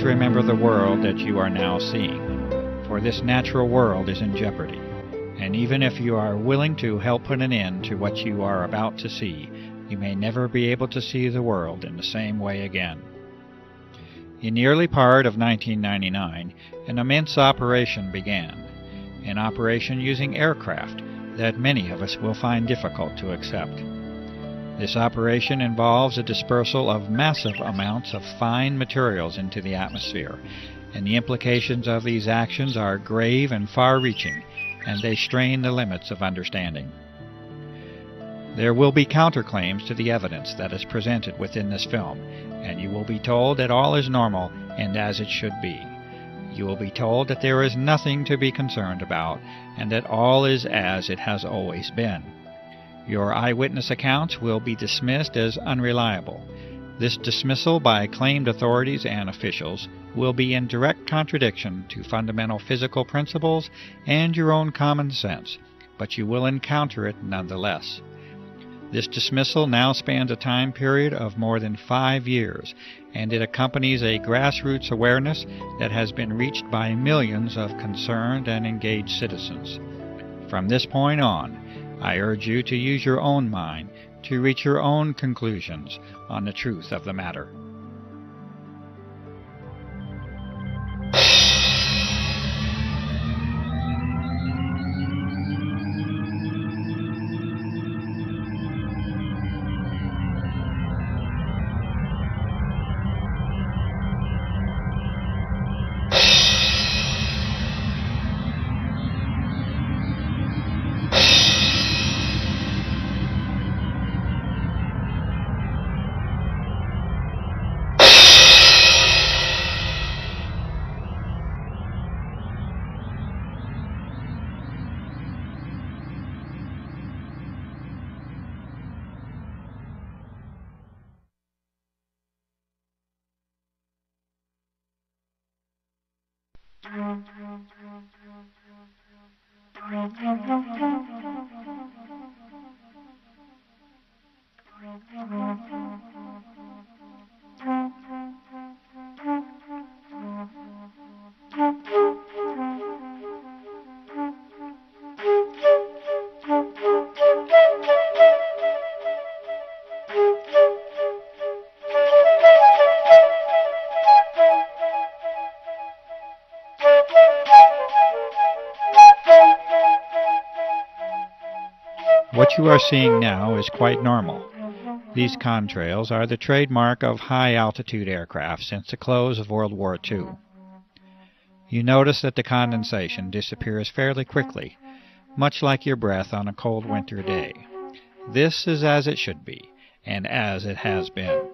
Please remember the world that you are now seeing, for this natural world is in jeopardy. And even if you are willing to help put an end to what you are about to see, you may never be able to see the world in the same way again. In the early part of 1999, an immense operation began, an operation using aircraft that many of us will find difficult to accept. This operation involves a dispersal of massive amounts of fine materials into the atmosphere, and the implications of these actions are grave and far reaching, and they strain the limits of understanding. There will be counterclaims to the evidence that is presented within this film, and you will be told that all is normal and as it should be. You will be told that there is nothing to be concerned about, and that all is as it has always been. Your eyewitness accounts will be dismissed as unreliable. This dismissal by claimed authorities and officials will be in direct contradiction to fundamental physical principles and your own common sense, but you will encounter it nonetheless. This dismissal now spans a time period of more than five years, and it accompanies a grassroots awareness that has been reached by millions of concerned and engaged citizens. From this point on, I urge you to use your own mind to reach your own conclusions on the truth of the matter. What you are seeing now is quite normal. These contrails are the trademark of high altitude aircraft since the close of World War II. You notice that the condensation disappears fairly quickly, much like your breath on a cold winter day. This is as it should be, and as it has been.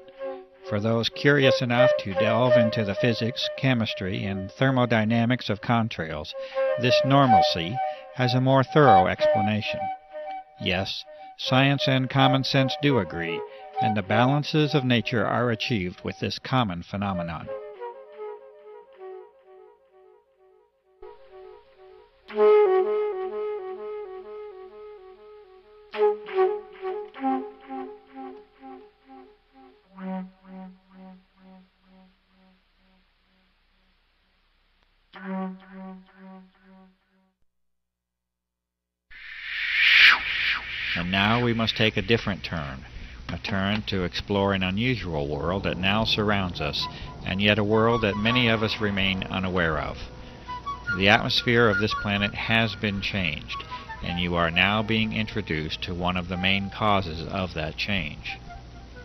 For those curious enough to delve into the physics, chemistry, and thermodynamics of contrails, this normalcy has a more thorough explanation. Yes, science and common sense do agree, and the balances of nature are achieved with this common phenomenon. Must take a different turn, a turn to explore an unusual world that now surrounds us, and yet a world that many of us remain unaware of. The atmosphere of this planet has been changed, and you are now being introduced to one of the main causes of that change.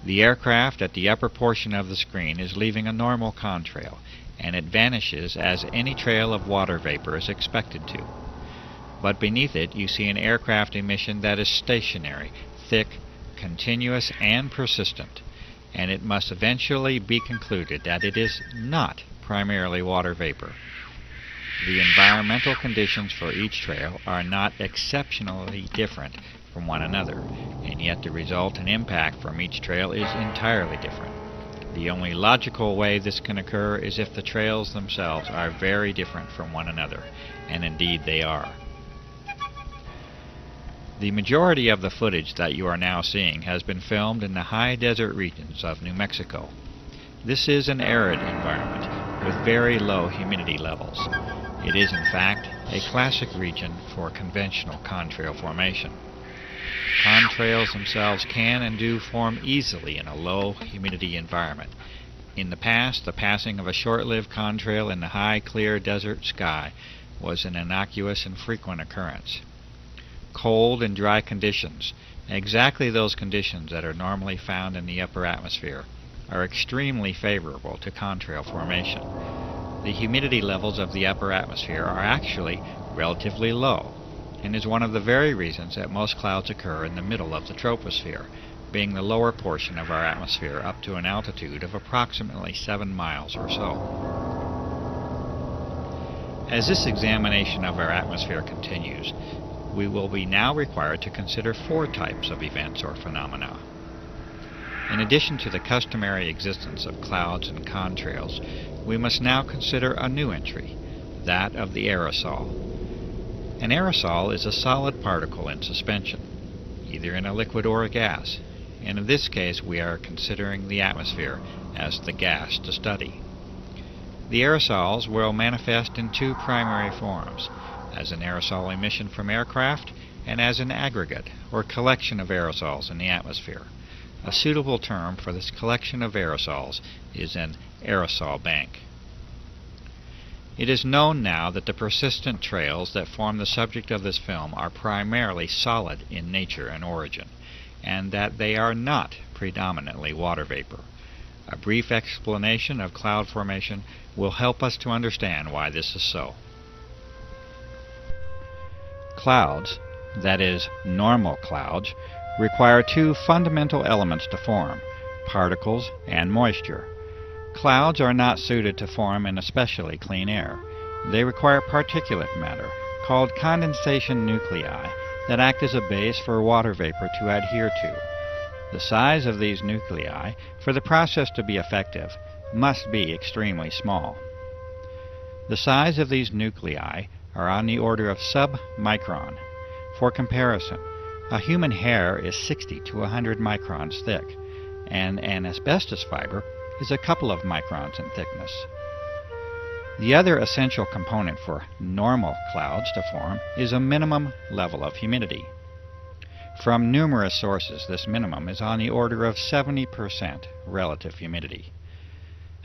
The aircraft at the upper portion of the screen is leaving a normal contrail, and it vanishes as any trail of water vapor is expected to but beneath it you see an aircraft emission that is stationary, thick, continuous, and persistent, and it must eventually be concluded that it is not primarily water vapor. The environmental conditions for each trail are not exceptionally different from one another, and yet the result and impact from each trail is entirely different. The only logical way this can occur is if the trails themselves are very different from one another, and indeed they are. The majority of the footage that you are now seeing has been filmed in the high desert regions of New Mexico. This is an arid environment, with very low humidity levels. It is, in fact, a classic region for conventional contrail formation. Contrails themselves can and do form easily in a low humidity environment. In the past, the passing of a short-lived contrail in the high, clear desert sky was an innocuous and frequent occurrence. Cold and dry conditions, exactly those conditions that are normally found in the upper atmosphere, are extremely favorable to contrail formation the humidity levels of the upper atmosphere are actually relatively low, and is one of the very reasons that most clouds occur in the middle of the troposphere, being the lower portion of our atmosphere up to an altitude of approximately 7 miles or so. As this examination of our atmosphere continues, we will be now required to consider four types of events or phenomena. In addition to the customary existence of clouds and contrails, we must now consider a new entry, that of the aerosol. An aerosol is a solid particle in suspension, either in a liquid or a gas, and in this case we are considering the atmosphere as the gas to study. The aerosols will manifest in two primary forms, as an aerosol emission from aircraft and as an aggregate or collection of aerosols in the atmosphere. A suitable term for this collection of aerosols is an aerosol bank. It is known now that the persistent trails that form the subject of this film are primarily solid in nature and origin, and that they are not predominantly water vapor. A brief explanation of cloud formation will help us to understand why this is so. Clouds, that is, normal clouds, require two fundamental elements to form particles and moisture. Clouds are not suited to form in especially clean air. They require particulate matter, called condensation nuclei, that act as a base for water vapor to adhere to. The size of these nuclei, for the process to be effective, must be extremely small. The size of these nuclei are on the order of submicron. For comparison, a human hair is 60 to 100 microns thick, and an asbestos fiber is a couple of microns in thickness. The other essential component for normal clouds to form is a minimum level of humidity. From numerous sources, this minimum is on the order of 70% relative humidity.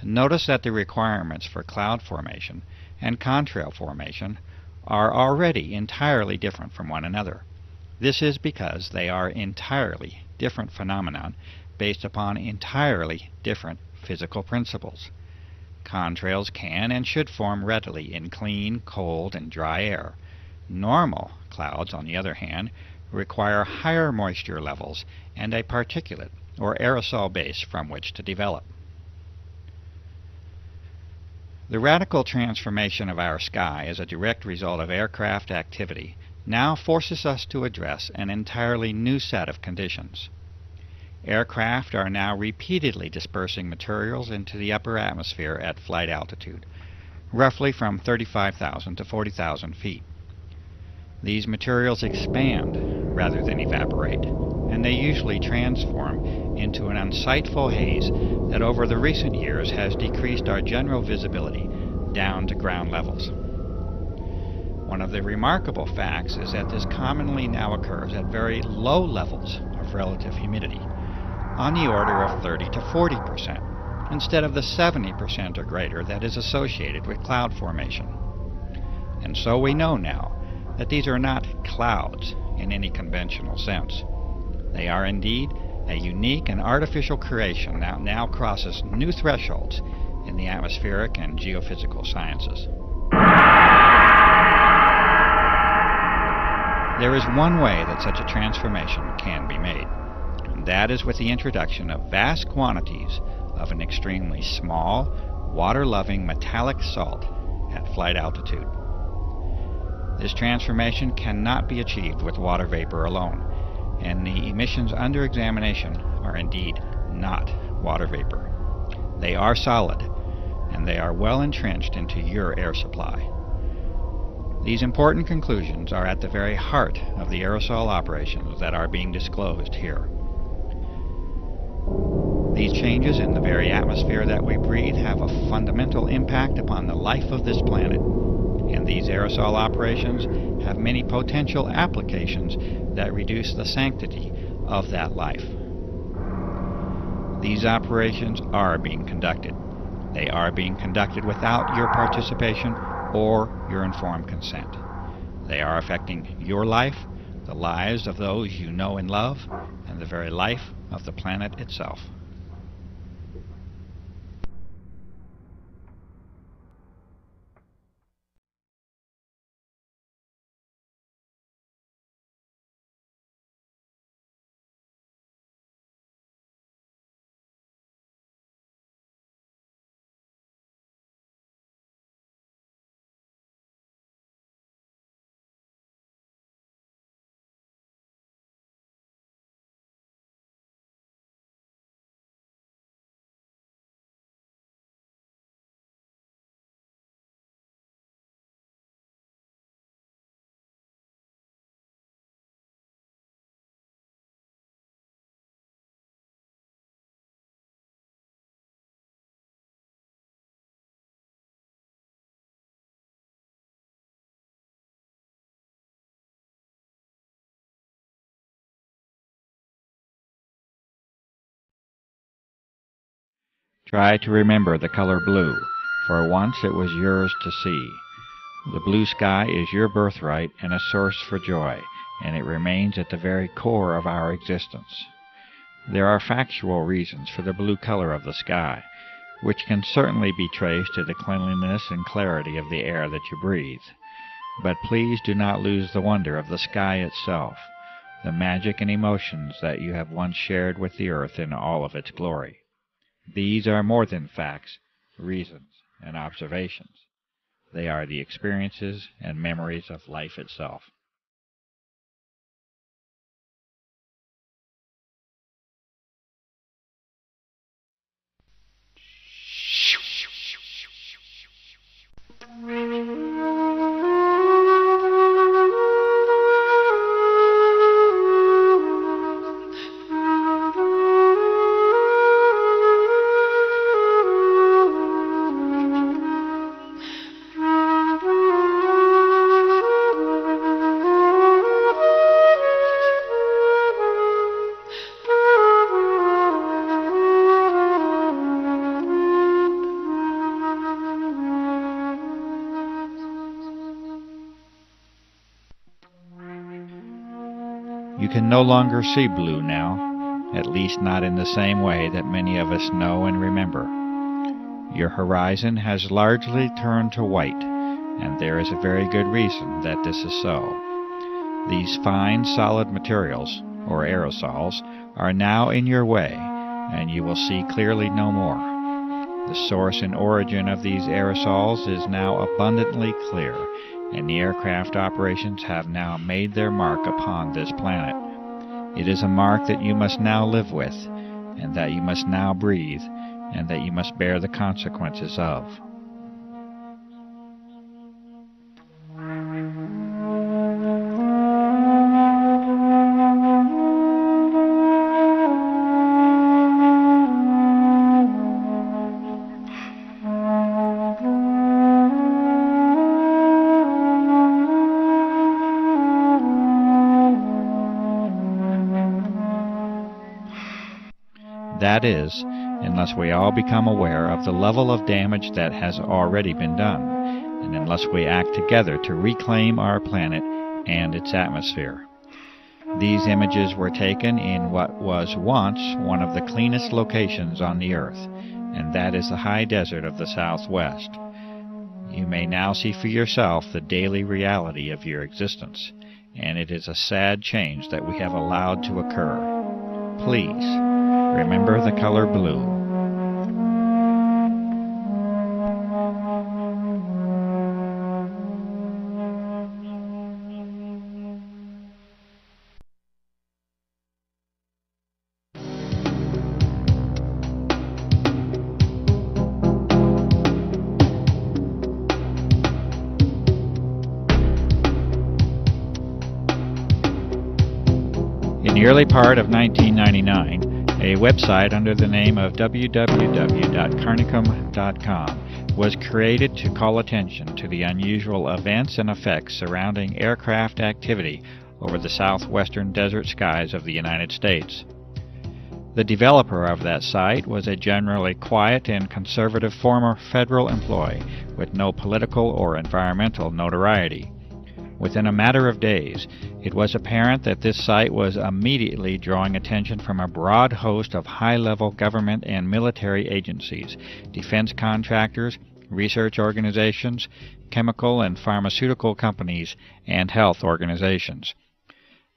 Notice that the requirements for cloud formation and contrail formation are already entirely different from one another. This is because they are entirely different phenomena based upon entirely different physical principles. Contrails can and should form readily in clean, cold, and dry air. Normal clouds, on the other hand, require higher moisture levels and a particulate or aerosol base from which to develop. The radical transformation of our sky as a direct result of aircraft activity now forces us to address an entirely new set of conditions. Aircraft are now repeatedly dispersing materials into the upper atmosphere at flight altitude, roughly from 35,000 to 40,000 feet. These materials expand rather than evaporate, and they usually transform into an unsightful haze that over the recent years has decreased our general visibility down to ground levels. One of the remarkable facts is that this commonly now occurs at very low levels of relative humidity, on the order of 30 to 40 percent, instead of the 70 percent or greater that is associated with cloud formation. And so we know now that these are not clouds in any conventional sense. They are indeed a unique and artificial creation that now crosses new thresholds in the atmospheric and geophysical sciences. There is one way that such a transformation can be made, and that is with the introduction of vast quantities of an extremely small, water-loving metallic salt at flight altitude. This transformation cannot be achieved with water vapor alone, and the emissions under examination are indeed not water vapor. They are solid, and they are well entrenched into your air supply. These important conclusions are at the very heart of the aerosol operations that are being disclosed here. These changes in the very atmosphere that we breathe have a fundamental impact upon the life of this planet, and these aerosol operations have many potential applications that reduce the sanctity of that life. These operations are being conducted. They are being conducted without your participation or your informed consent. They are affecting your life, the lives of those you know and love, and the very life of the planet itself. Try to remember the color blue, for once it was yours to see. The blue sky is your birthright and a source for joy, and it remains at the very core of our existence. There are factual reasons for the blue color of the sky, which can certainly be traced to the cleanliness and clarity of the air that you breathe. But please do not lose the wonder of the sky itself, the magic and emotions that you have once shared with the earth in all of its glory. These are more than facts, reasons, and observations. They are the experiences and memories of life itself. No longer see blue now, at least not in the same way that many of us know and remember. Your horizon has largely turned to white, and there is a very good reason that this is so. These fine solid materials, or aerosols, are now in your way, and you will see clearly no more. The source and origin of these aerosols is now abundantly clear, and the aircraft operations have now made their mark upon this planet. It is a mark that you must now live with, and that you must now breathe, and that you must bear the consequences of. That is, unless we all become aware of the level of damage that has already been done, and unless we act together to reclaim our planet and its atmosphere. These images were taken in what was once one of the cleanest locations on the earth, and that is the high desert of the southwest. You may now see for yourself the daily reality of your existence, and it is a sad change that we have allowed to occur. Please, Remember the color blue. In the early part of 1999, A website under the name of www.carnicom.com was created to call attention to the unusual events and effects surrounding aircraft activity over the southwestern desert skies of the United States. The developer of that site was a generally quiet and conservative former federal employee with no political or environmental notoriety. Within a matter of days, it was apparent that this site was immediately drawing attention from a broad host of high level government and military agencies, defense contractors, research organizations, chemical and pharmaceutical companies, and health organizations.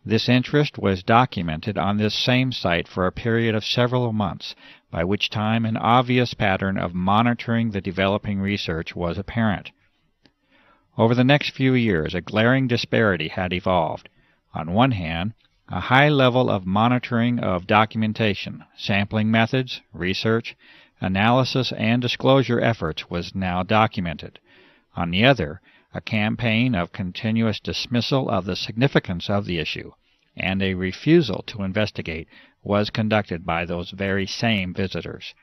This interest was documented on this same site for a period of several months, by which time an obvious pattern of monitoring the developing research was apparent. Over the next few years, a glaring disparity had evolved. On one hand, a high level of monitoring of documentation, sampling methods, research, analysis, and disclosure efforts was now documented. On the other, a campaign of continuous dismissal of the significance of the issue and a refusal to investigate was conducted by those very same visitors.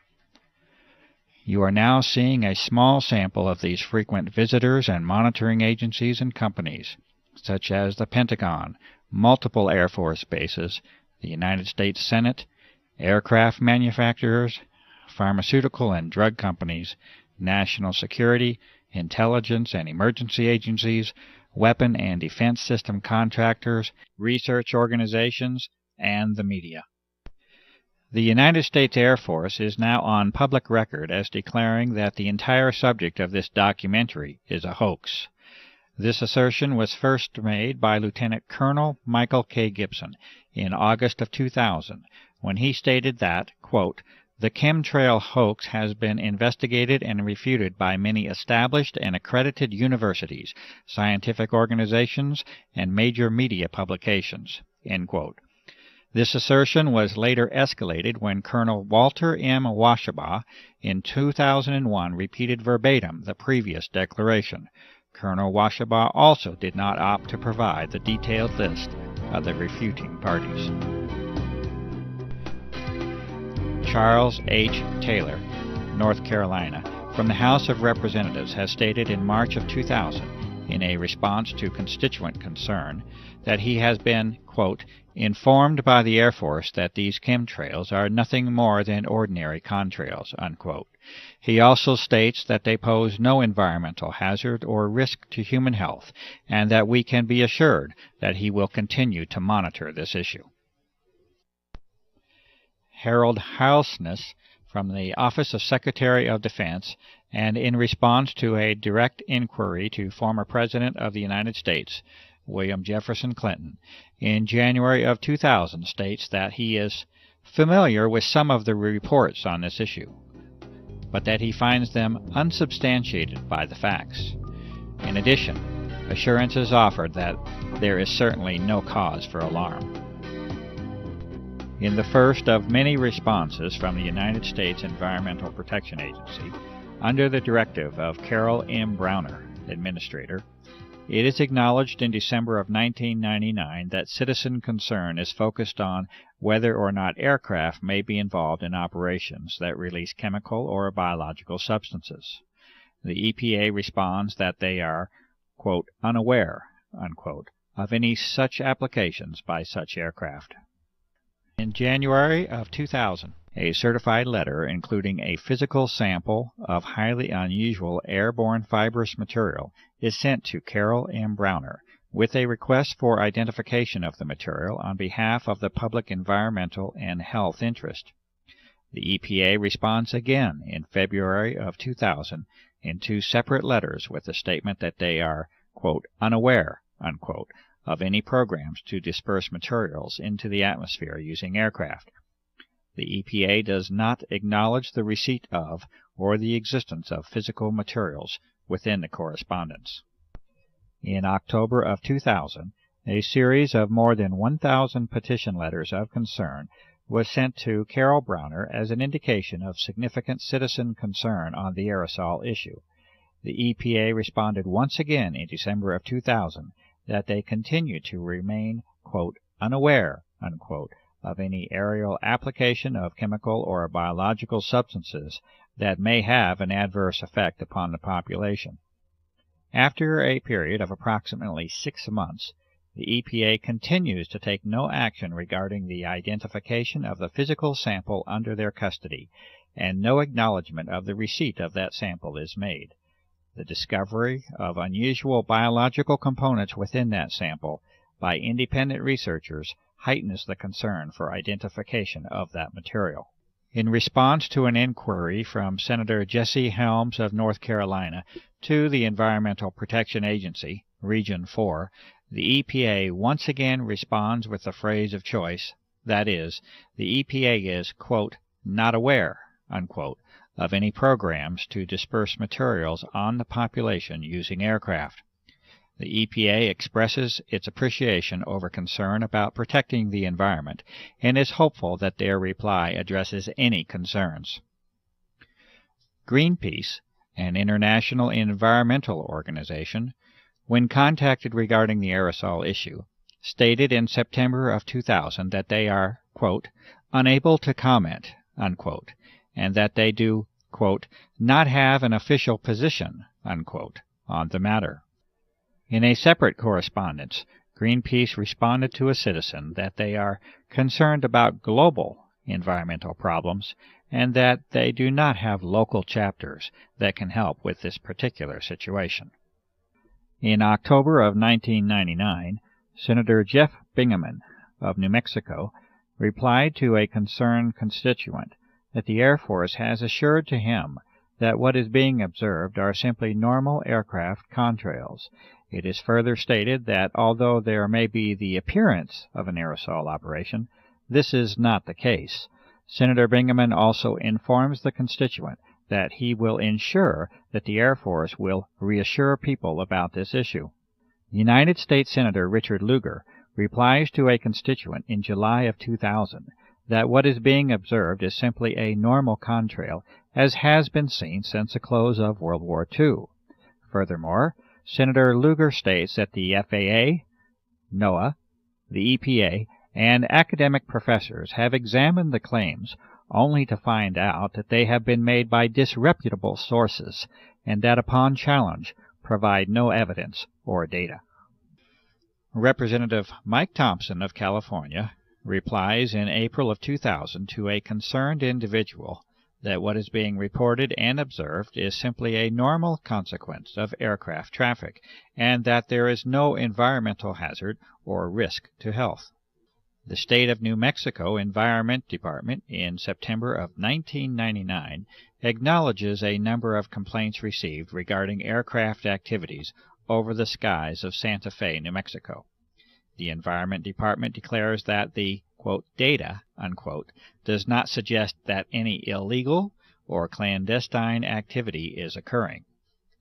You are now seeing a small sample of these frequent visitors and monitoring agencies and companies, such as the Pentagon, multiple Air Force bases, the United States Senate, aircraft manufacturers, pharmaceutical and drug companies, national security, intelligence and emergency agencies, weapon and defense system contractors, research organizations, and the media. The United States Air Force is now on public record as declaring that the entire subject of this documentary is a hoax. This assertion was first made by Lieutenant Colonel Michael K. Gibson in August of 2000 when he stated that, quote, the chemtrail hoax has been investigated and refuted by many established and accredited universities, scientific organizations, and major media publications. This assertion was later escalated when Colonel Walter M. Washabaugh in 2001 repeated verbatim the previous declaration. Colonel Washabaugh also did not opt to provide the detailed list of the refuting parties. Charles H. Taylor, North Carolina, from the House of Representatives has stated in March of 2000, in a response to constituent concern, that he has been, quote, informed by the Air Force that these chemtrails are nothing more than ordinary contrails, unquote. He also states that they pose no environmental hazard or risk to human health, and that we can be assured that he will continue to monitor this issue. Harold Halsness from the Office of Secretary of Defense, and in response to a direct inquiry to former President of the United States, William Jefferson Clinton, in January of 2000 states that he is familiar with some of the reports on this issue, but that he finds them unsubstantiated by the facts. In addition, assurances offered that there is certainly no cause for alarm. In the first of many responses from the United States Environmental Protection Agency, under the directive of Carol M. Browner, Administrator, it is acknowledged in December of 1999 that citizen concern is focused on whether or not aircraft may be involved in operations that release chemical or biological substances. The EPA responds that they are, quote, unaware, unquote, of any such applications by such aircraft. In January of 2000, a certified letter including a physical sample of highly unusual airborne fibrous material is sent to Carol M. Browner with a request for identification of the material on behalf of the public environmental and health interest. The EPA responds again in February of 2000 in two separate letters with the statement that they are, quote, unaware, unquote, of any programs to disperse materials into the atmosphere using aircraft. The EPA does not acknowledge the receipt of or the existence of physical materials within the correspondence. In October of 2000, a series of more than 1,000 petition letters of concern was sent to Carol Browner as an indication of significant citizen concern on the aerosol issue. The EPA responded once again in December of 2000 that they continue to remain quote, unaware unquote, of any aerial application of chemical or biological substances that may have an adverse effect upon the population. After a period of approximately six months, the EPA continues to take no action regarding the identification of the physical sample under their custody, and no acknowledgment of the receipt of that sample is made. The discovery of unusual biological components within that sample by independent researchers heightens the concern for identification of that material. In response to an inquiry from Senator Jesse Helms of North Carolina to the Environmental Protection Agency, Region 4, the EPA once again responds with the phrase of choice, that is, the EPA is, quote, not aware, unquote, of any programs to disperse materials on the population using aircraft. The EPA expresses its appreciation over concern about protecting the environment and is hopeful that their reply addresses any concerns. Greenpeace, an international environmental organization, when contacted regarding the aerosol issue, stated in September of 2000 that they are, quote, unable to comment, unquote, and that they do, quote, not have an official position, unquote, on the matter. In a separate correspondence, Greenpeace responded to a citizen that they are concerned about global environmental problems and that they do not have local chapters that can help with this particular situation. In October of 1999, Senator Jeff Bingaman of New Mexico replied to a concerned constituent that the Air Force has assured to him that what is being observed are simply normal aircraft contrails it is further stated that although there may be the appearance of an aerosol operation, this is not the case. Senator Bingaman also informs the constituent that he will ensure that the Air Force will reassure people about this issue. United States Senator Richard Lugar replies to a constituent in July of 2000 that what is being observed is simply a normal contrail as has been seen since the close of World War II. Furthermore, Senator Lugar states that the FAA, NOAA, the EPA, and academic professors have examined the claims only to find out that they have been made by disreputable sources and that upon challenge provide no evidence or data. Representative Mike Thompson of California replies in April of 2000 to a concerned individual that what is being reported and observed is simply a normal consequence of aircraft traffic, and that there is no environmental hazard or risk to health. The State of New Mexico Environment Department in September of 1999 acknowledges a number of complaints received regarding aircraft activities over the skies of Santa Fe, New Mexico. The Environment Department declares that the data does not suggest that any illegal or clandestine activity is occurring.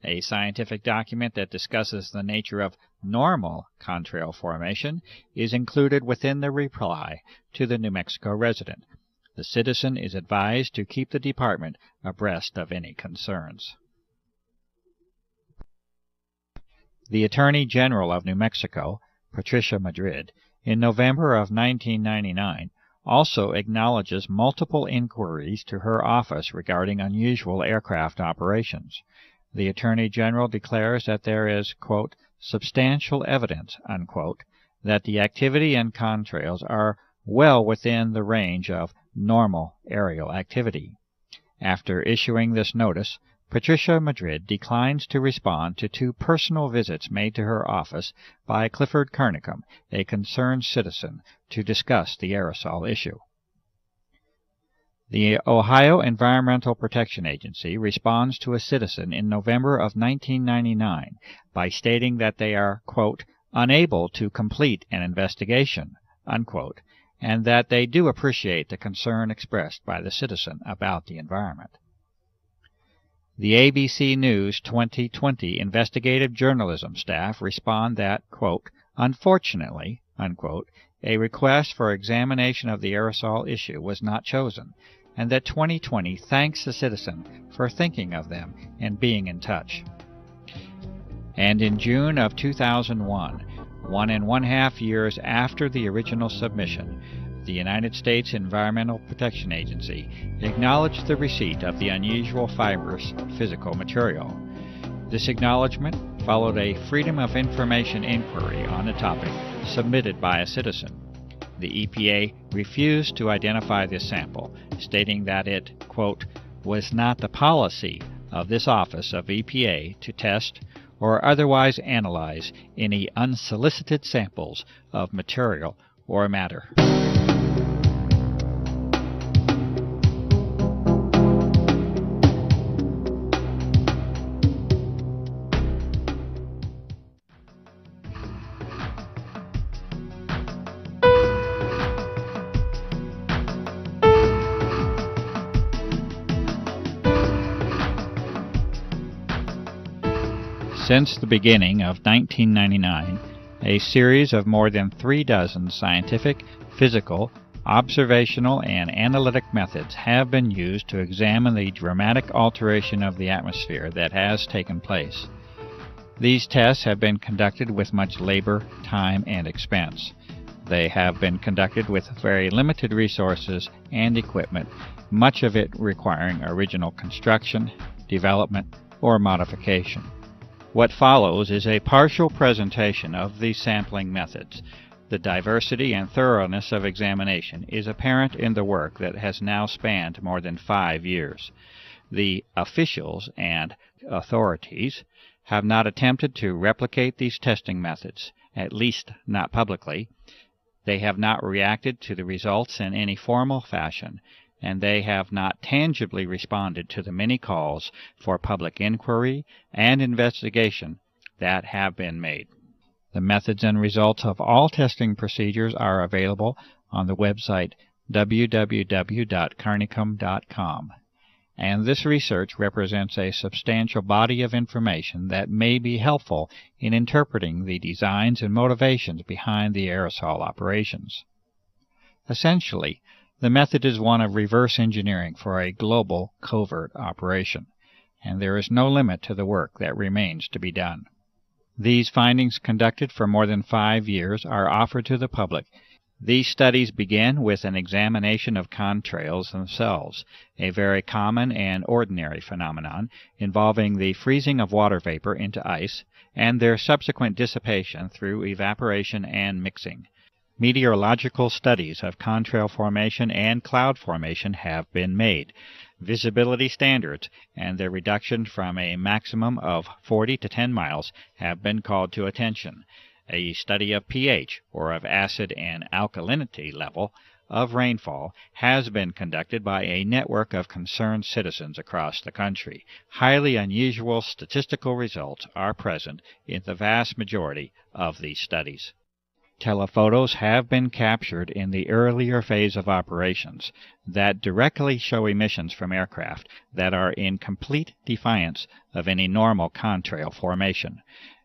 A scientific document that discusses the nature of normal contrail formation is included within the reply to the New Mexico resident. The citizen is advised to keep the department abreast of any concerns. The Attorney General of New Mexico Patricia Madrid, in November of 1999, also acknowledges multiple inquiries to her office regarding unusual aircraft operations. The Attorney General declares that there is, quote, substantial evidence, unquote, that the activity and contrails are well within the range of normal aerial activity. After issuing this notice, Patricia Madrid declines to respond to two personal visits made to her office by Clifford Carnicom, a concerned citizen, to discuss the aerosol issue. The Ohio Environmental Protection Agency responds to a citizen in November of 1999 by stating that they are, quote, unable to complete an investigation, unquote, and that they do appreciate the concern expressed by the citizen about the environment. The ABC News 2020 investigative journalism staff respond that, quote, unfortunately, unquote, a request for examination of the aerosol issue was not chosen, and that 2020 thanks the citizen for thinking of them and being in touch. And in June of 2001, one and one half years after the original submission, the United States Environmental Protection Agency acknowledged the receipt of the unusual fibrous physical material. This acknowledgement followed a Freedom of Information inquiry on the topic submitted by a citizen. The EPA refused to identify this sample, stating that it, quote, was not the policy of this office of EPA to test or otherwise analyze any unsolicited samples of material or matter. Since the beginning of 1999, a series of more than three dozen scientific, physical, observational, and analytic methods have been used to examine the dramatic alteration of the atmosphere that has taken place. These tests have been conducted with much labor, time, and expense. They have been conducted with very limited resources and equipment, much of it requiring original construction, development, or modification. What follows is a partial presentation of these sampling methods. The diversity and thoroughness of examination is apparent in the work that has now spanned more than five years. The officials and authorities have not attempted to replicate these testing methods, at least not publicly. They have not reacted to the results in any formal fashion, and they have not tangibly responded to the many calls for public inquiry and investigation that have been made. The methods and results of all testing procedures are available on the website www.carnicom.com. And this research represents a substantial body of information that may be helpful in interpreting the designs and motivations behind the aerosol operations. Essentially, the method is one of reverse engineering for a global covert operation, and there is no limit to the work that remains to be done. These findings, conducted for more than five years, are offered to the public. These studies begin with an examination of contrails themselves, a very common and ordinary phenomenon involving the freezing of water vapor into ice and their subsequent dissipation through evaporation and mixing. Meteorological studies of contrail formation and cloud formation have been made. Visibility standards and their reduction from a maximum of 40 to 10 miles have been called to attention. A study of pH, or of acid and alkalinity level, of rainfall has been conducted by a network of concerned citizens across the country. Highly unusual statistical results are present in the vast majority of these studies. Telephotos have been captured in the earlier phase of operations that directly show emissions from aircraft that are in complete defiance of any normal contrail formation.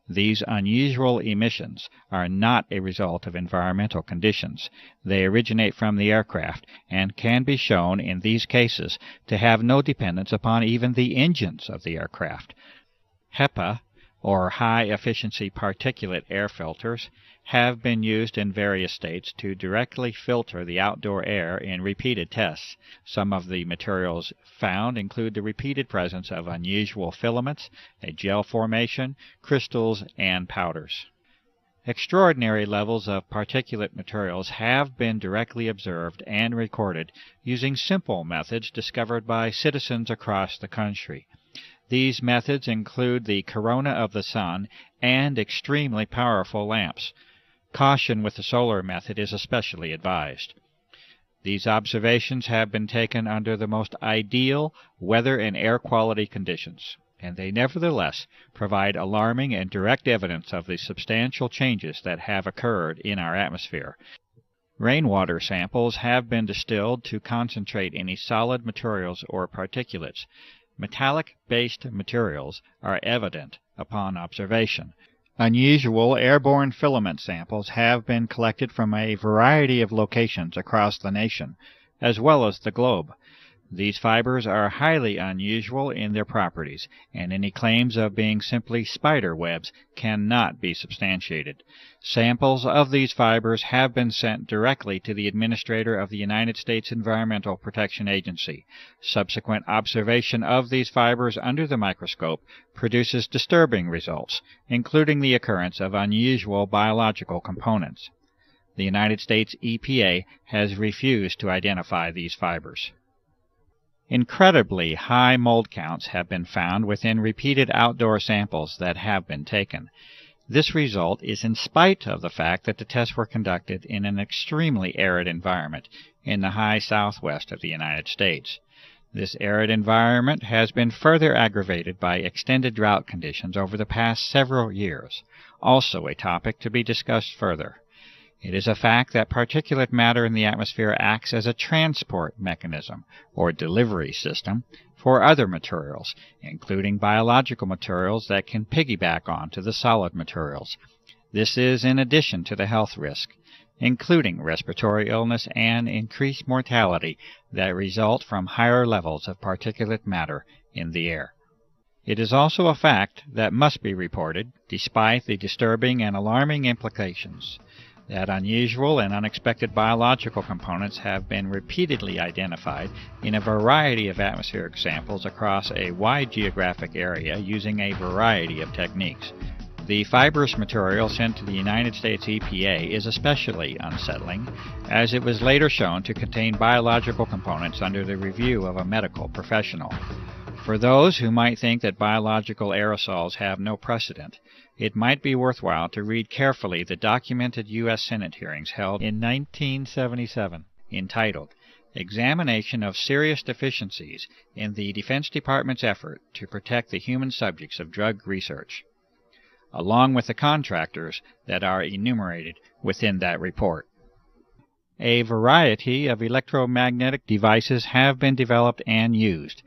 These unusual emissions are not a result of environmental conditions. They originate from the aircraft and can be shown in these cases to have no dependence upon even the engines of the aircraft. HEPA or high efficiency particulate air filters have been used in various states to directly filter the outdoor air in repeated tests. Some of the materials found include the repeated presence of unusual filaments, a gel formation, crystals, and powders. Extraordinary levels of particulate materials have been directly observed and recorded using simple methods discovered by citizens across the country. These methods include the corona of the sun and extremely powerful lamps. Caution with the solar method is especially advised. These observations have been taken under the most ideal weather and air quality conditions, and they nevertheless provide alarming and direct evidence of the substantial changes that have occurred in our atmosphere. Rainwater samples have been distilled to concentrate any solid materials or particulates. Metallic based materials are evident upon observation. Unusual airborne filament samples have been collected from a variety of locations across the nation, as well as the globe. These fibers are highly unusual in their properties, and any claims of being simply spider webs cannot be substantiated. Samples of these fibers have been sent directly to the Administrator of the United States Environmental Protection Agency. Subsequent observation of these fibers under the microscope produces disturbing results, including the occurrence of unusual biological components. The United States EPA has refused to identify these fibers. Incredibly high mold counts have been found within repeated outdoor samples that have been taken. This result is in spite of the fact that the tests were conducted in an extremely arid environment in the high southwest of the United States. This arid environment has been further aggravated by extended drought conditions over the past several years, also a topic to be discussed further. It is a fact that particulate matter in the atmosphere acts as a transport mechanism, or delivery system, for other materials, including biological materials that can piggyback onto the solid materials. This is in addition to the health risk, including respiratory illness and increased mortality that result from higher levels of particulate matter in the air. It is also a fact that must be reported, despite the disturbing and alarming implications that unusual and unexpected biological components have been repeatedly identified in a variety of atmospheric samples across a wide geographic area using a variety of techniques. The fibrous material sent to the United States EPA is especially unsettling, as it was later shown to contain biological components under the review of a medical professional. For those who might think that biological aerosols have no precedent, it might be worthwhile to read carefully the documented U.S. Senate hearings held in 1977 entitled Examination of Serious Deficiencies in the Defense Department's Effort to Protect the Human Subjects of Drug Research, along with the contractors that are enumerated within that report. A variety of electromagnetic devices have been developed and used.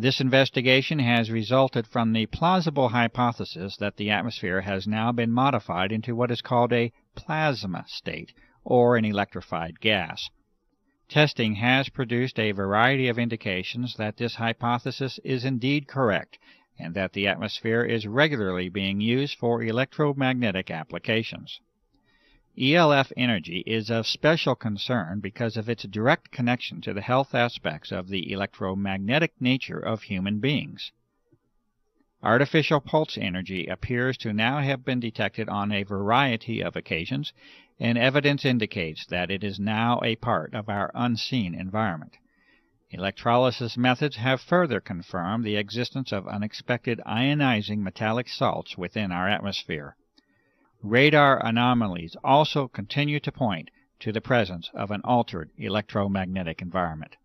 This investigation has resulted from the plausible hypothesis that the atmosphere has now been modified into what is called a plasma state, or an electrified gas. Testing has produced a variety of indications that this hypothesis is indeed correct, and that the atmosphere is regularly being used for electromagnetic applications. ELF energy is of special concern because of its direct connection to the health aspects of the electromagnetic nature of human beings. Artificial pulse energy appears to now have been detected on a variety of occasions, and evidence indicates that it is now a part of our unseen environment. Electrolysis methods have further confirmed the existence of unexpected ionizing metallic salts within our atmosphere. Radar anomalies also continue to point to the presence of an altered electromagnetic environment.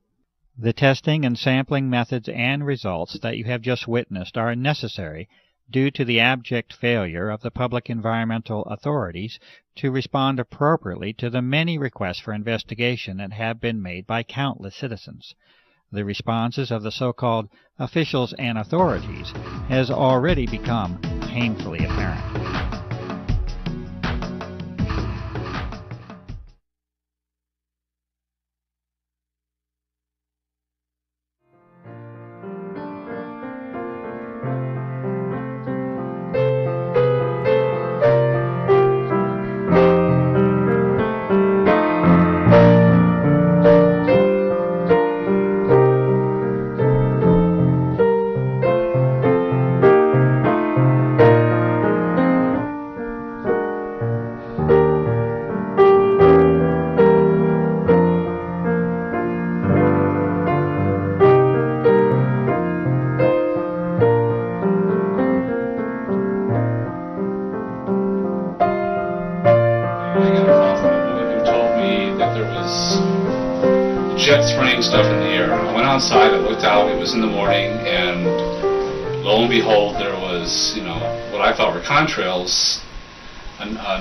The testing and sampling methods and results that you have just witnessed are necessary due to the abject failure of the public environmental authorities to respond appropriately to the many requests for investigation that have been made by countless citizens. The responses of the so-called officials and authorities has already become painfully apparent.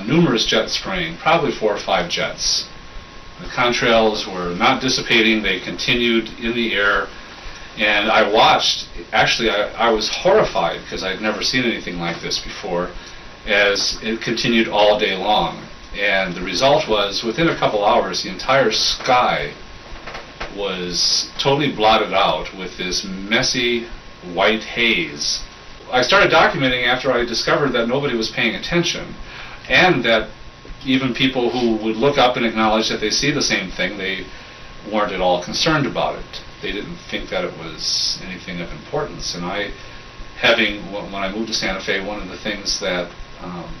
Numerous jet spraying, probably four or five jets. The contrails were not dissipating, they continued in the air. And I watched, actually, I, I was horrified because I'd never seen anything like this before, as it continued all day long. And the result was, within a couple hours, the entire sky was totally blotted out with this messy white haze. I started documenting after I discovered that nobody was paying attention and that even people who would look up and acknowledge that they see the same thing, they weren't at all concerned about it. They didn't think that it was anything of importance. And I, having, when I moved to Santa Fe, one of the things that, um,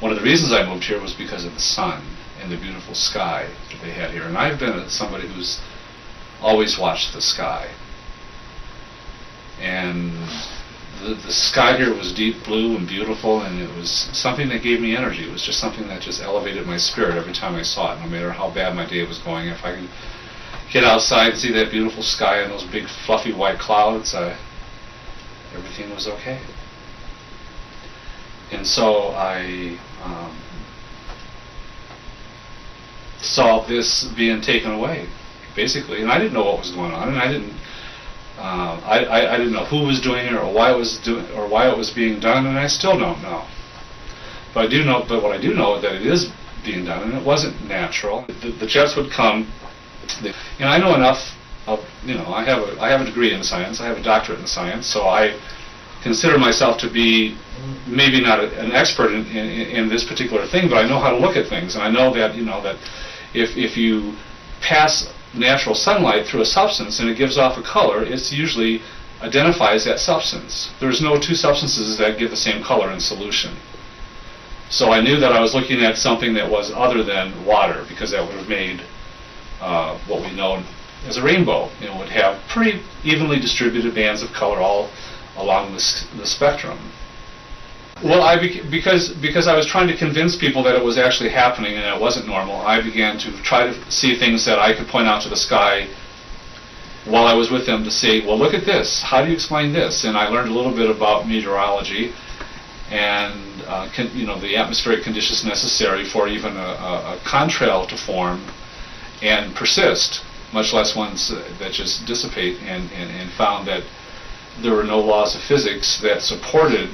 one of the reasons I moved here was because of the sun and the beautiful sky that they had here. And I've been somebody who's always watched the sky. And the, the sky here was deep blue and beautiful, and it was something that gave me energy. It was just something that just elevated my spirit every time I saw it, no matter how bad my day was going. If I could get outside and see that beautiful sky and those big fluffy white clouds, uh, everything was okay. And so I um, saw this being taken away, basically, and I didn't know what was going on, and I didn't. Uh, I, I, I didn't know who was doing it or why it was doing or why it was being done, and I still don't know. But I do know. But what I do know is that it is being done, and it wasn't natural. The, the would come. You I know enough. Of, you know, I have a I have a degree in science. I have a doctorate in science, so I consider myself to be maybe not a, an expert in, in, in this particular thing, but I know how to look at things, and I know that you know that if if you pass natural sunlight through a substance and it gives off a color, it usually identifies that substance. There's no two substances that give the same color in solution. So I knew that I was looking at something that was other than water because that would have made uh, what we know as a rainbow. It would have pretty evenly distributed bands of color all along the, the spectrum. Well, I because because I was trying to convince people that it was actually happening and it wasn't normal. I began to try to see things that I could point out to the sky while I was with them to say, "Well, look at this. How do you explain this?" And I learned a little bit about meteorology and uh, con, you know the atmospheric conditions necessary for even a, a, a contrail to form and persist, much less ones that just dissipate. And, and, and found that there were no laws of physics that supported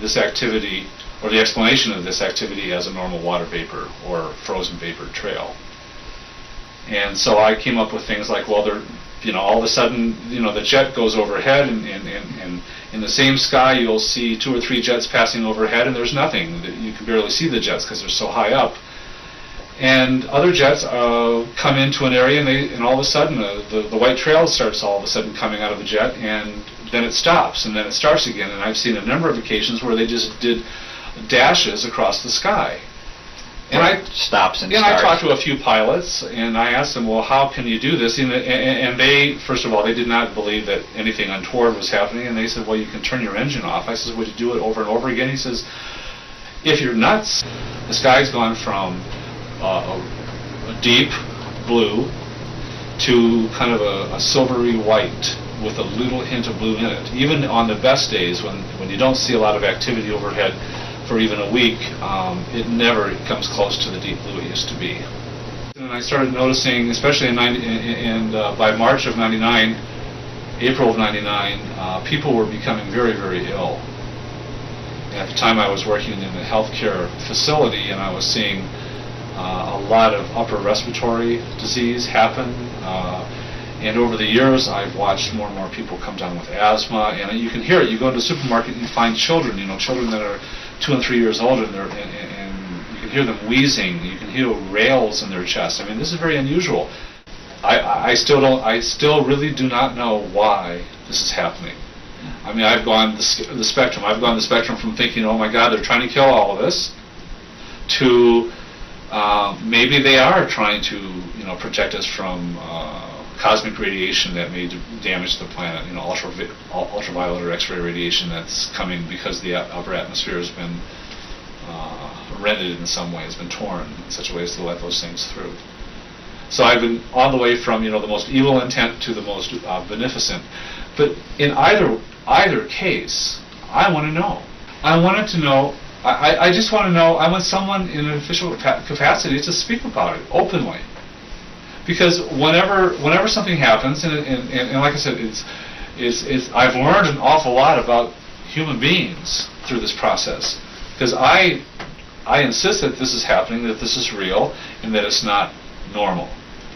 this activity or the explanation of this activity as a normal water vapor or frozen vapor trail. And so I came up with things like, well, there, you know, all of a sudden, you know, the jet goes overhead, and, and, and, and in the same sky, you'll see two or three jets passing overhead, and there's nothing. You can barely see the jets because they're so high up. And other jets uh, come into an area, and, they, and all of a sudden, uh, the, the white trail starts all of a sudden coming out of the jet, and then it stops, and then it starts again. And I've seen a number of occasions where they just did dashes across the sky. And I stops and, and starts. I talked to a few pilots, and I asked them, "Well, how can you do this?" And, and, they, first of all, they did not believe that anything untoward was happening, and they said, "Well, you can turn your engine off." I said, "Would you do it over and over again?" He says, "If you're nuts, the sky's gone from uh, a, deep blue to kind of a, a silvery white." with a little hint of blue in it. Even on the best days, when, when you don't see a lot of activity overhead for even a week, um, it never comes close to the deep blue it used to be. And I started noticing, especially in, 90, in, uh, by March of 99, April of 99, uh, people were becoming very, very ill. at the time I was working in a healthcare facility and I was seeing uh, a lot of upper respiratory disease happen. Uh, and over the years, I've watched more and more people come down with asthma, and you can hear it. You go into the supermarket and you find children, you know, children that are two and three years old, and, and, and you can hear them wheezing. You can hear rales in their chest. I mean, this is very unusual. I, I still don't. I still really do not know why this is happening. I mean, I've gone the, the spectrum. I've gone the spectrum from thinking, "Oh my God, they're trying to kill all of us," to uh, maybe they are trying to, you know, protect us from. Uh, cosmic radiation that may damage the planet, you know, ultravi- ultraviolet or X-ray radiation that's coming because the upper atmosphere has been uh, in some way, has been torn in such a way as to let those things through. So I've been all the way from you know the most evil intent to the most uh, beneficent. But in either either case, I want to know. I wanted to know. I, I just want to know. I want someone in an official capacity to speak about it openly because whenever whenever something happens, and, and, and, and like I said, it's, it's, it's, I've learned an awful lot about human beings through this process because I I insist that this is happening, that this is real, and that it's not normal.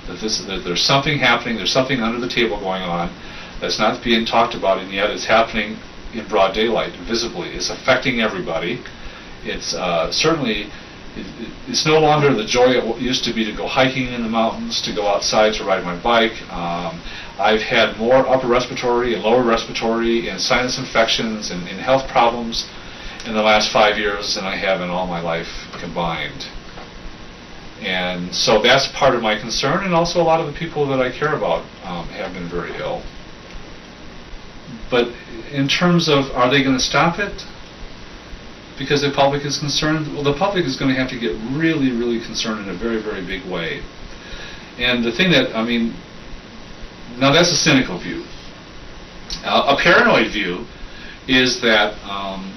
That this that there's something happening, there's something under the table going on that's not being talked about, and yet it's happening in broad daylight, visibly. It's affecting everybody. It's uh, certainly it's no longer the joy it used to be to go hiking in the mountains, to go outside to ride my bike. Um, I've had more upper respiratory and lower respiratory and sinus infections and, and health problems in the last five years than I have in all my life combined. And so that's part of my concern, and also a lot of the people that I care about um, have been very ill. But in terms of are they going to stop it? Because the public is concerned, well, the public is going to have to get really, really concerned in a very, very big way. And the thing that, I mean, now that's a cynical view. Uh, a paranoid view is that um,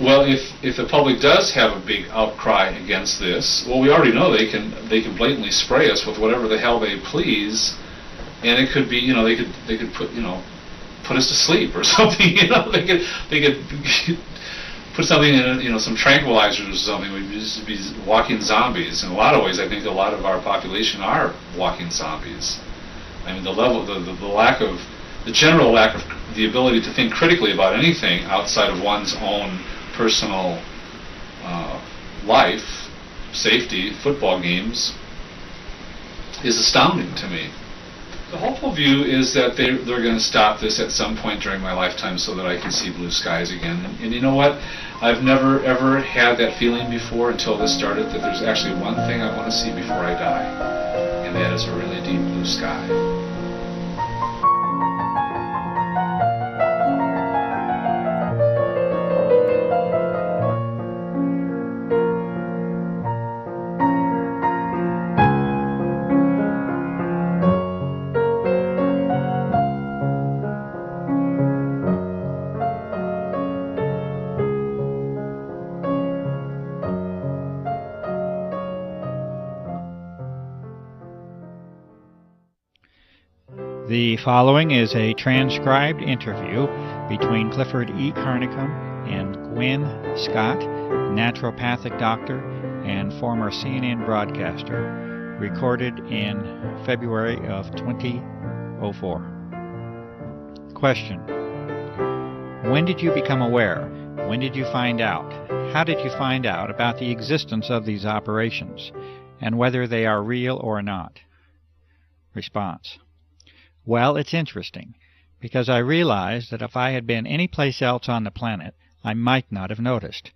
well, if if the public does have a big outcry against this, well, we already know they can they can blatantly spray us with whatever the hell they please, and it could be you know they could they could put you know put us to sleep or something you know they could they could put something in you know some tranquilizers or something we'd just be walking zombies in a lot of ways I think a lot of our population are walking zombies I mean the level the, the, the lack of the general lack of the ability to think critically about anything outside of one's own personal uh, life, safety, football games, is astounding to me. The hopeful view is that they, they're going to stop this at some point during my lifetime so that I can see blue skies again. And, and you know what? I've never ever had that feeling before until this started that there's actually one thing I want to see before I die, and that is a really deep blue sky. The following is a transcribed interview between Clifford E. Carnicom and Gwen Scott, naturopathic doctor and former CNN broadcaster, recorded in February of 2004. Question When did you become aware? When did you find out? How did you find out about the existence of these operations and whether they are real or not? Response well, it's interesting, because I realized that if I had been any place else on the planet, I might not have noticed.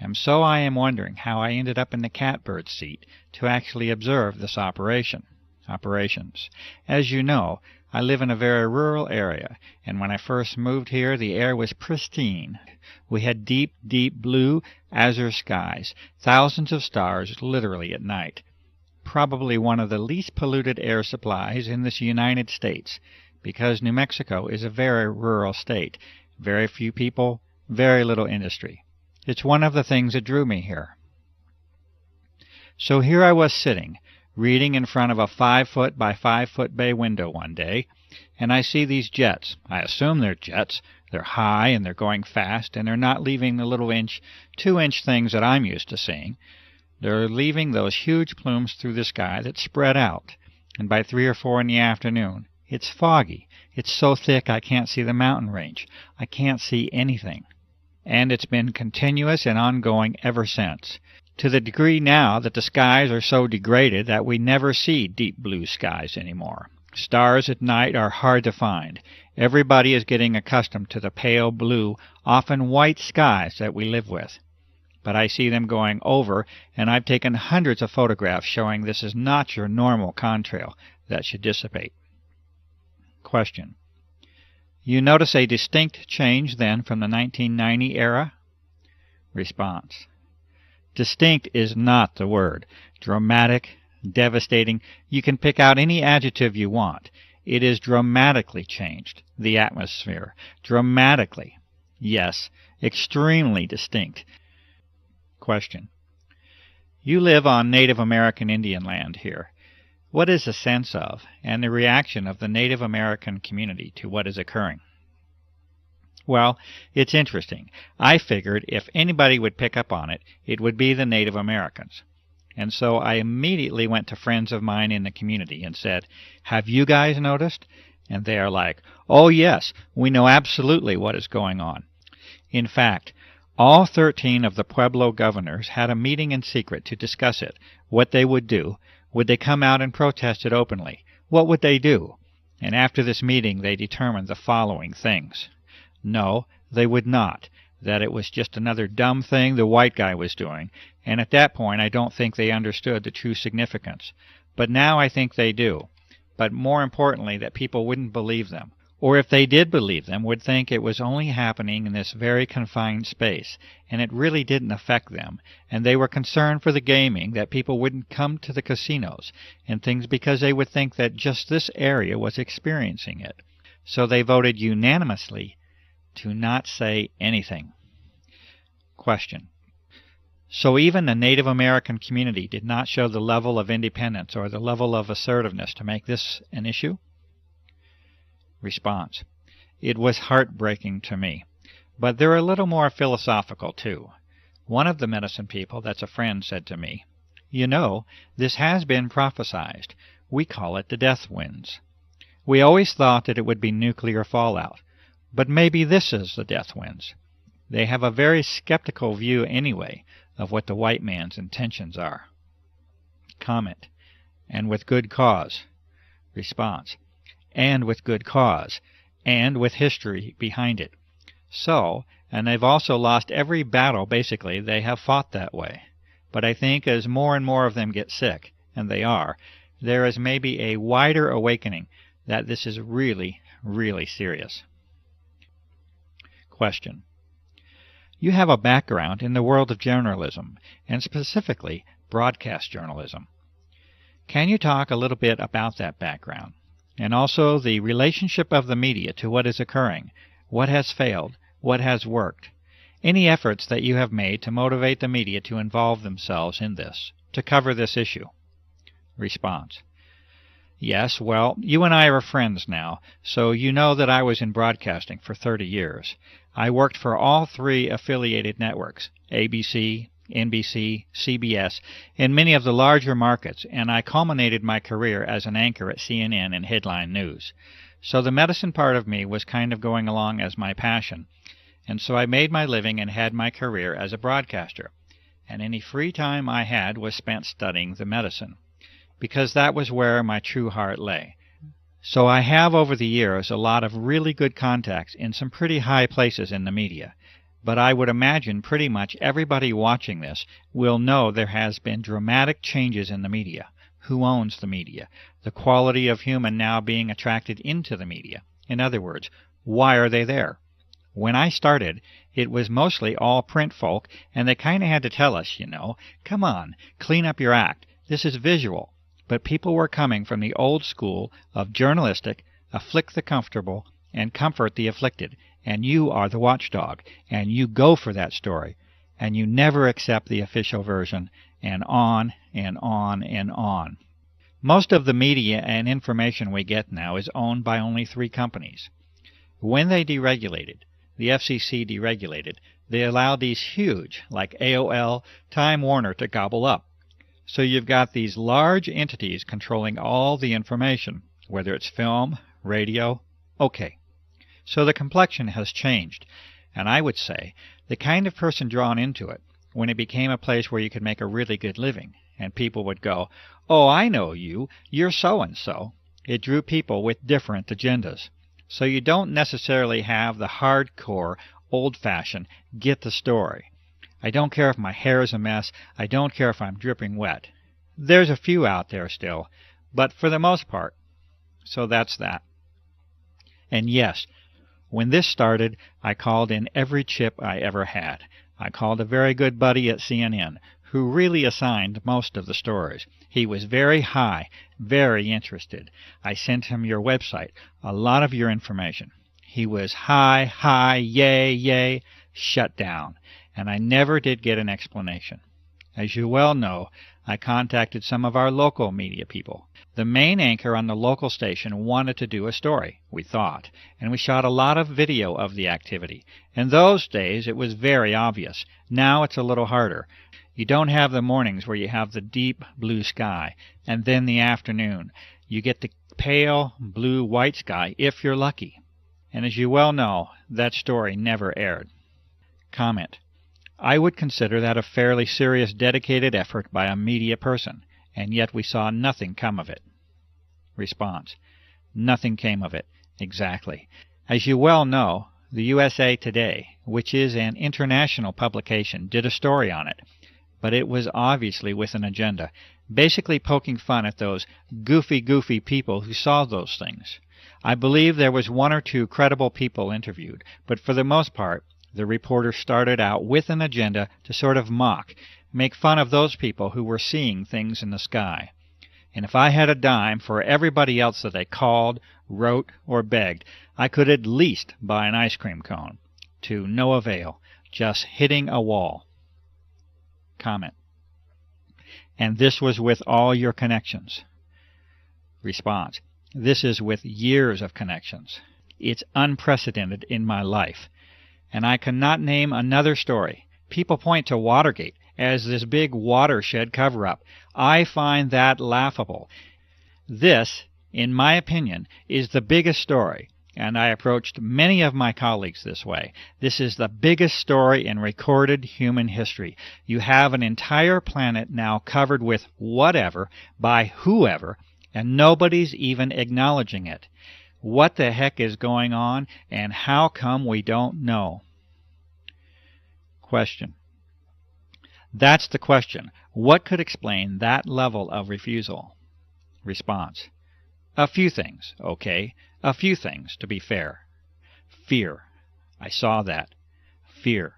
And so I am wondering how I ended up in the catbird seat to actually observe this operation. Operations. As you know, I live in a very rural area, and when I first moved here the air was pristine. We had deep, deep blue, azure skies, thousands of stars literally at night probably one of the least polluted air supplies in this United States because New Mexico is a very rural state. Very few people, very little industry. It's one of the things that drew me here. So here I was sitting, reading in front of a five foot by five foot bay window one day, and I see these jets. I assume they're jets. They're high and they're going fast, and they're not leaving the little inch, two inch things that I'm used to seeing. They're leaving those huge plumes through the sky that spread out, and by three or four in the afternoon it's foggy. It's so thick I can't see the mountain range. I can't see anything. And it's been continuous and ongoing ever since, to the degree now that the skies are so degraded that we never see deep blue skies anymore. Stars at night are hard to find. Everybody is getting accustomed to the pale blue, often white skies that we live with but I see them going over, and I've taken hundreds of photographs showing this is not your normal contrail that should dissipate. Question. You notice a distinct change then from the 1990 era? Response. Distinct is not the word. Dramatic, devastating, you can pick out any adjective you want. It is dramatically changed, the atmosphere. Dramatically. Yes, extremely distinct. Question. You live on Native American Indian land here. What is the sense of and the reaction of the Native American community to what is occurring? Well, it's interesting. I figured if anybody would pick up on it, it would be the Native Americans. And so I immediately went to friends of mine in the community and said, Have you guys noticed? And they are like, Oh, yes, we know absolutely what is going on. In fact, all 13 of the Pueblo governors had a meeting in secret to discuss it, what they would do. Would they come out and protest it openly? What would they do? And after this meeting they determined the following things. No, they would not. That it was just another dumb thing the white guy was doing, and at that point I don't think they understood the true significance. But now I think they do. But more importantly, that people wouldn't believe them. Or if they did believe them, would think it was only happening in this very confined space, and it really didn't affect them, and they were concerned for the gaming that people wouldn't come to the casinos and things because they would think that just this area was experiencing it. So they voted unanimously to not say anything. Question. So even the Native American community did not show the level of independence or the level of assertiveness to make this an issue? Response. It was heartbreaking to me. But they're a little more philosophical, too. One of the medicine people that's a friend said to me, You know, this has been prophesied. We call it the death winds. We always thought that it would be nuclear fallout. But maybe this is the death winds. They have a very skeptical view, anyway, of what the white man's intentions are. Comment. And with good cause. Response. And with good cause. And with history behind it. So, and they've also lost every battle, basically, they have fought that way. But I think as more and more of them get sick, and they are, there is maybe a wider awakening that this is really, really serious. Question. You have a background in the world of journalism, and specifically broadcast journalism. Can you talk a little bit about that background, and also the relationship of the media to what is occurring, what has failed, what has worked, any efforts that you have made to motivate the media to involve themselves in this, to cover this issue? Response. Yes, well, you and I are friends now, so you know that I was in broadcasting for 30 years. I worked for all three affiliated networks ABC, NBC, CBS, in many of the larger markets, and I culminated my career as an anchor at CNN and Headline News. So the medicine part of me was kind of going along as my passion, and so I made my living and had my career as a broadcaster. And any free time I had was spent studying the medicine, because that was where my true heart lay. So I have over the years a lot of really good contacts in some pretty high places in the media. But I would imagine pretty much everybody watching this will know there has been dramatic changes in the media. Who owns the media? The quality of human now being attracted into the media. In other words, why are they there? When I started, it was mostly all print folk, and they kind of had to tell us, you know, come on, clean up your act. This is visual but people were coming from the old school of journalistic, afflict the comfortable, and comfort the afflicted, and you are the watchdog, and you go for that story, and you never accept the official version, and on and on and on. Most of the media and information we get now is owned by only three companies. When they deregulated, the FCC deregulated, they allowed these huge, like AOL, Time Warner, to gobble up. So you've got these large entities controlling all the information, whether it's film, radio. Okay. So the complexion has changed, and I would say the kind of person drawn into it, when it became a place where you could make a really good living, and people would go, Oh, I know you. You're so and so. It drew people with different agendas. So you don't necessarily have the hardcore, old fashioned, get the story. I don't care if my hair is a mess. I don't care if I'm dripping wet. There's a few out there still, but for the most part. So that's that. And yes, when this started, I called in every chip I ever had. I called a very good buddy at CNN, who really assigned most of the stories. He was very high, very interested. I sent him your website, a lot of your information. He was high, high, yay, yay, shut down and I never did get an explanation. As you well know, I contacted some of our local media people. The main anchor on the local station wanted to do a story, we thought, and we shot a lot of video of the activity. In those days it was very obvious. Now it's a little harder. You don't have the mornings where you have the deep blue sky, and then the afternoon. You get the pale blue white sky if you're lucky. And as you well know, that story never aired. Comment. I would consider that a fairly serious dedicated effort by a media person, and yet we saw nothing come of it. Response. Nothing came of it. Exactly. As you well know, the USA Today, which is an international publication, did a story on it, but it was obviously with an agenda, basically poking fun at those goofy, goofy people who saw those things. I believe there was one or two credible people interviewed, but for the most part, the reporter started out with an agenda to sort of mock, make fun of those people who were seeing things in the sky. And if I had a dime for everybody else that they called, wrote, or begged, I could at least buy an ice cream cone. To no avail, just hitting a wall. Comment. And this was with all your connections. Response. This is with years of connections. It's unprecedented in my life. And I cannot name another story. People point to Watergate as this big watershed cover up. I find that laughable. This, in my opinion, is the biggest story, and I approached many of my colleagues this way. This is the biggest story in recorded human history. You have an entire planet now covered with whatever by whoever, and nobody's even acknowledging it. What the heck is going on, and how come we don't know? Question. That's the question. What could explain that level of refusal? Response. A few things, okay? A few things, to be fair. Fear. I saw that. Fear.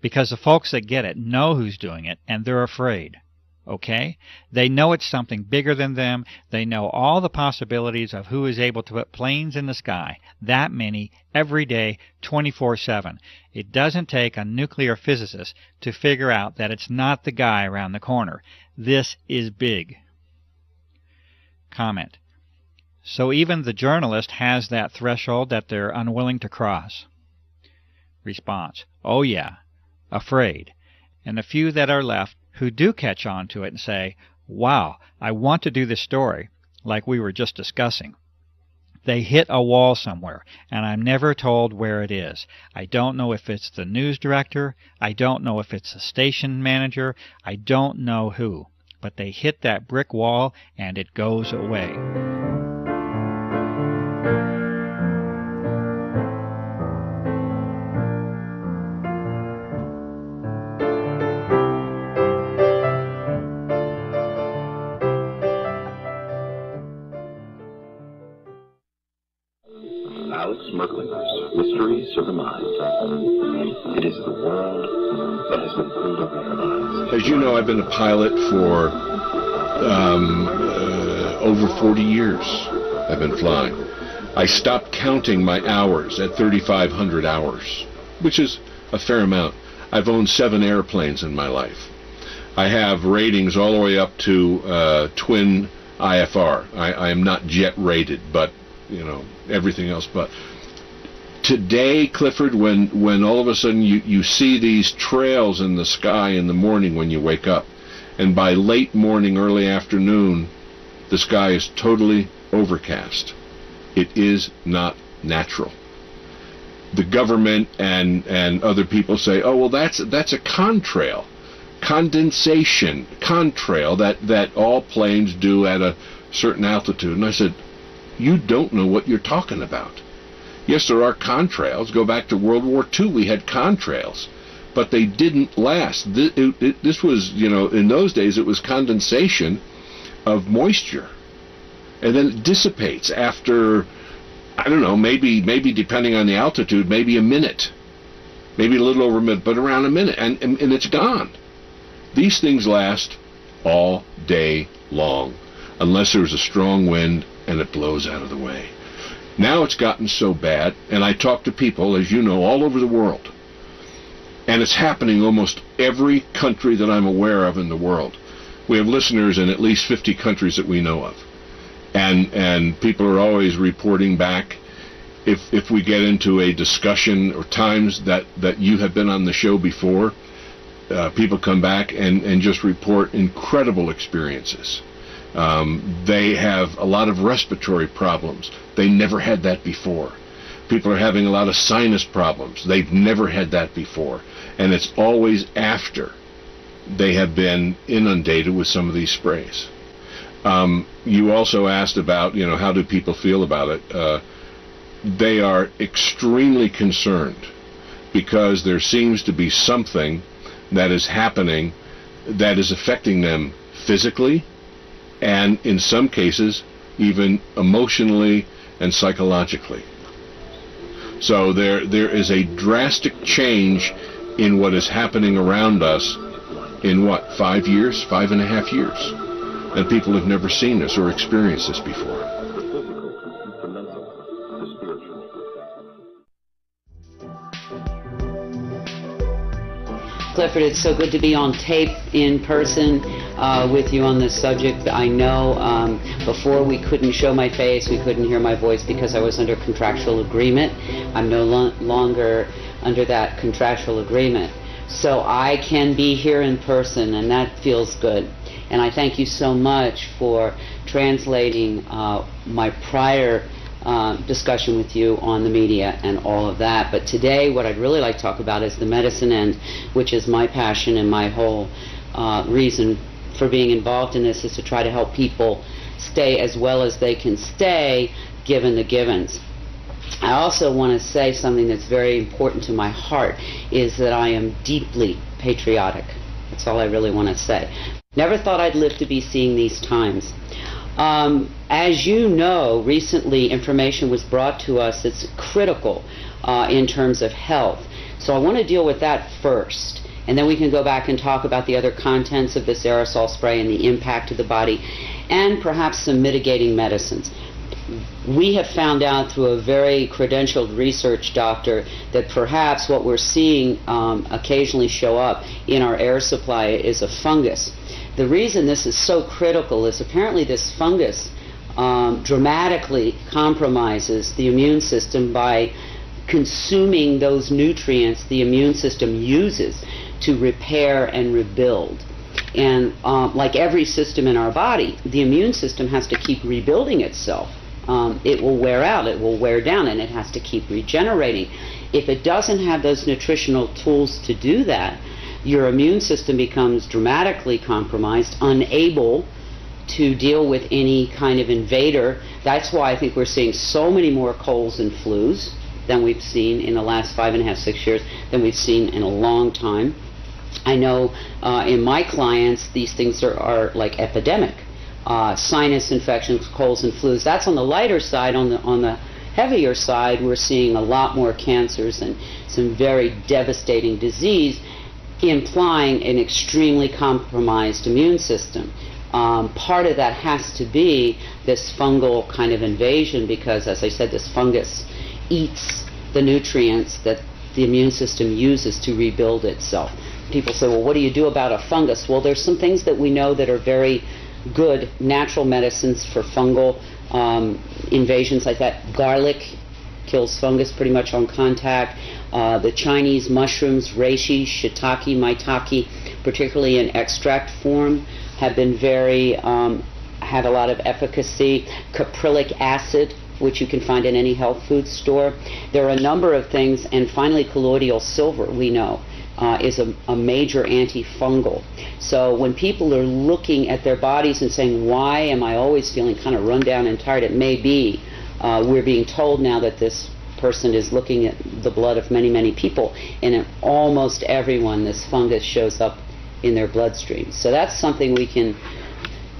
Because the folks that get it know who's doing it, and they're afraid. Okay? They know it's something bigger than them. They know all the possibilities of who is able to put planes in the sky, that many, every day, 24 7. It doesn't take a nuclear physicist to figure out that it's not the guy around the corner. This is big. Comment. So even the journalist has that threshold that they're unwilling to cross. Response. Oh, yeah. Afraid. And the few that are left who do catch on to it and say, wow, I want to do this story, like we were just discussing. They hit a wall somewhere, and I'm never told where it is. I don't know if it's the news director, I don't know if it's the station manager, I don't know who. But they hit that brick wall and it goes away. I've been a pilot for um, uh, over 40 years. I've been flying. I stopped counting my hours at 3,500 hours, which is a fair amount. I've owned seven airplanes in my life. I have ratings all the way up to uh, twin IFR. I, I am not jet rated, but you know everything else. But today, Clifford, when when all of a sudden you you see these trails in the sky in the morning when you wake up, and by late morning, early afternoon, the sky is totally overcast. It is not natural. The government and and other people say, "Oh, well, that's that's a contrail." condensation contrail that that all planes do at a certain altitude and I said you don't know what you're talking about Yes, there are contrails. Go back to World War II, we had contrails, but they didn't last. This, it, it, this was, you know, in those days it was condensation of moisture, and then it dissipates after, I don't know, maybe maybe depending on the altitude, maybe a minute, maybe a little over a minute, but around a minute, and, and, and it's gone. These things last all day long, unless there's a strong wind and it blows out of the way. Now it's gotten so bad, and I talk to people, as you know, all over the world. And it's happening almost every country that I'm aware of in the world. We have listeners in at least 50 countries that we know of. And and people are always reporting back if if we get into a discussion or times that that you have been on the show before, uh, people come back and, and just report incredible experiences. Um, they have a lot of respiratory problems. They never had that before. People are having a lot of sinus problems. They've never had that before. And it's always after they have been inundated with some of these sprays. Um, you also asked about, you know, how do people feel about it? Uh, they are extremely concerned because there seems to be something that is happening that is affecting them physically and in some cases even emotionally and psychologically. So there there is a drastic change in what is happening around us in what, five years, five and a half years. And people have never seen this or experienced this before. Clifford, it's so good to be on tape in person uh, with you on this subject. I know um, before we couldn't show my face, we couldn't hear my voice because I was under contractual agreement. I'm no lo- longer under that contractual agreement. So I can be here in person, and that feels good. And I thank you so much for translating uh, my prior uh, discussion with you on the media and all of that. But today, what I'd really like to talk about is the medicine end, which is my passion and my whole uh, reason for being involved in this is to try to help people stay as well as they can stay given the givens. I also want to say something that's very important to my heart is that I am deeply patriotic. That's all I really want to say. Never thought I'd live to be seeing these times. Um, as you know, recently information was brought to us that's critical uh, in terms of health. So I want to deal with that first. And then we can go back and talk about the other contents of this aerosol spray and the impact to the body, and perhaps some mitigating medicines. We have found out through a very credentialed research doctor that perhaps what we're seeing um, occasionally show up in our air supply is a fungus the reason this is so critical is apparently this fungus um, dramatically compromises the immune system by consuming those nutrients the immune system uses to repair and rebuild. And um, like every system in our body, the immune system has to keep rebuilding itself. Um, it will wear out, it will wear down, and it has to keep regenerating. If it doesn't have those nutritional tools to do that, your immune system becomes dramatically compromised, unable to deal with any kind of invader. That's why I think we're seeing so many more colds and flus than we've seen in the last five and a half, six years, than we've seen in a long time. I know uh, in my clients, these things are, are like epidemic. Uh, sinus infections, colds and flus. That's on the lighter side. On the on the heavier side, we're seeing a lot more cancers and some very devastating disease implying an extremely compromised immune system. Um, part of that has to be this fungal kind of invasion because, as I said, this fungus eats the nutrients that the immune system uses to rebuild itself. People say, well, what do you do about a fungus? Well, there's some things that we know that are very good natural medicines for fungal um, invasions like that. Garlic kills fungus pretty much on contact. Uh, the Chinese mushrooms, reishi, shiitake, maitake, particularly in extract form, have been very, um, had a lot of efficacy. Caprylic acid, which you can find in any health food store. There are a number of things, and finally, colloidal silver, we know. Uh, is a, a, major antifungal. So when people are looking at their bodies and saying, why am I always feeling kind of run down and tired, it may be uh, we're being told now that this person is looking at the blood of many, many people, and in almost everyone, this fungus shows up in their bloodstream. So that's something we can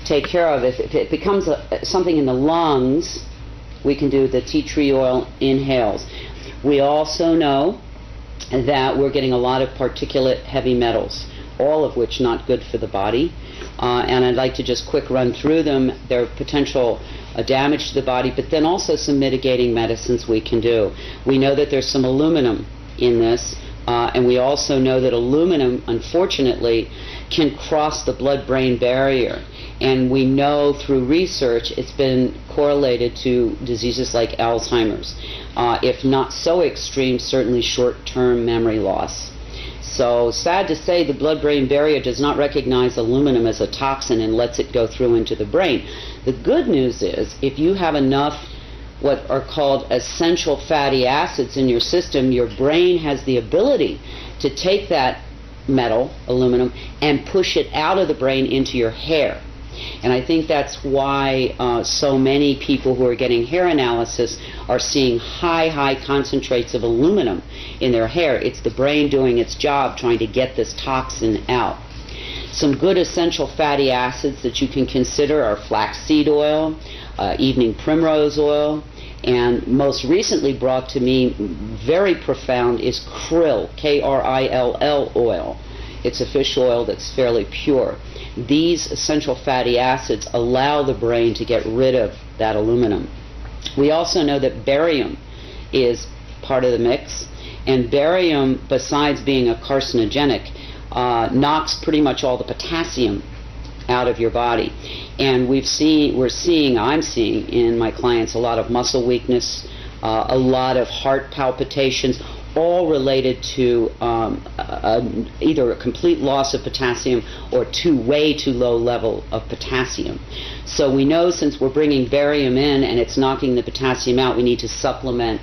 take care of. If, if it becomes a, something in the lungs, we can do the tea tree oil inhales. We also know that we're getting a lot of particulate heavy metals, all of which not good for the body. Uh, and I'd like to just quick run through them. Their potential uh, damage to the body, but then also some mitigating medicines we can do. We know that there's some aluminum in this, uh, and we also know that aluminum, unfortunately, can cross the blood brain barrier. And we know through research it's been correlated to diseases like Alzheimer's. Uh, if not so extreme, certainly short term memory loss. So, sad to say, the blood brain barrier does not recognize aluminum as a toxin and lets it go through into the brain. The good news is if you have enough what are called essential fatty acids in your system, your brain has the ability to take that metal, aluminum, and push it out of the brain into your hair. And I think that's why uh, so many people who are getting hair analysis are seeing high, high concentrates of aluminum in their hair. It's the brain doing its job trying to get this toxin out. Some good essential fatty acids that you can consider are flaxseed oil, uh, evening primrose oil, and most recently brought to me very profound is krill, K-R-I-L-L oil. It's a fish oil that's fairly pure. These essential fatty acids allow the brain to get rid of that aluminum. We also know that barium is part of the mix, and barium, besides being a carcinogenic, uh, knocks pretty much all the potassium out of your body. And we've seen, we're seeing, I'm seeing in my clients a lot of muscle weakness, uh, a lot of heart palpitations, all related to um, a, a, either a complete loss of potassium or too way too low level of potassium. So we know since we're bringing barium in and it's knocking the potassium out, we need to supplement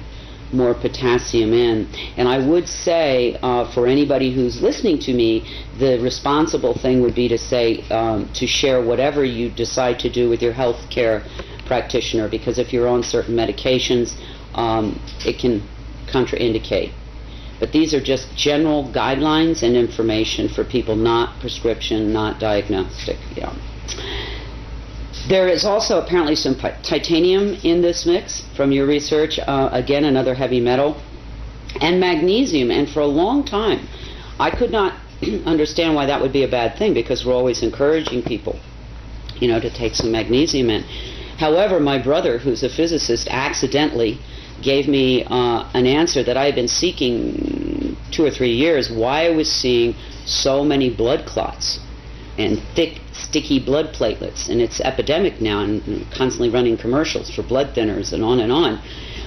more potassium in. And I would say uh, for anybody who's listening to me, the responsible thing would be to say um, to share whatever you decide to do with your health care practitioner because if you're on certain medications, um, it can contraindicate. But these are just general guidelines and information for people, not prescription, not diagnostic. Yeah. There is also apparently some titanium in this mix from your research. Uh, again, another heavy metal. And magnesium. And for a long time, I could not understand why that would be a bad thing because we're always encouraging people, you know, to take some magnesium in. However, my brother, who's a physicist, accidentally gave me uh, an answer that I had been seeking two or three years why I was seeing so many blood clots and thick sticky blood platelets, and it's epidemic now, and constantly running commercials for blood thinners and on and on.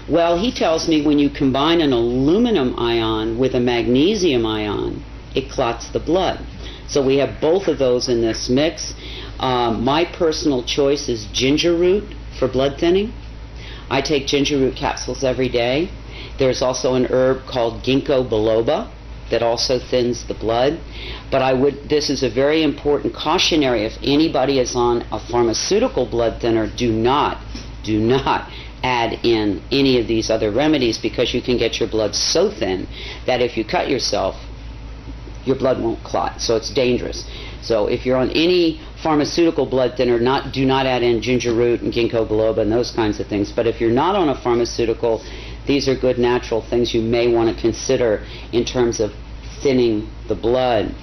Well, he tells me when you combine an aluminum ion with a magnesium ion, it clots the blood. So we have both of those in this mix. Um, my personal choice is ginger root for blood thinning. I take ginger root capsules every day. There's also an herb called ginkgo biloba that also thins the blood. But I would this is a very important cautionary if anybody is on a pharmaceutical blood thinner, do not do not add in any of these other remedies because you can get your blood so thin that if you cut yourself, your blood won't clot. So it's dangerous. So if you're on any pharmaceutical blood thinner, not do not add in ginger root and ginkgo biloba and those kinds of things. But if you're not on a pharmaceutical, these are good natural things you may want to consider in terms of thinning the blood.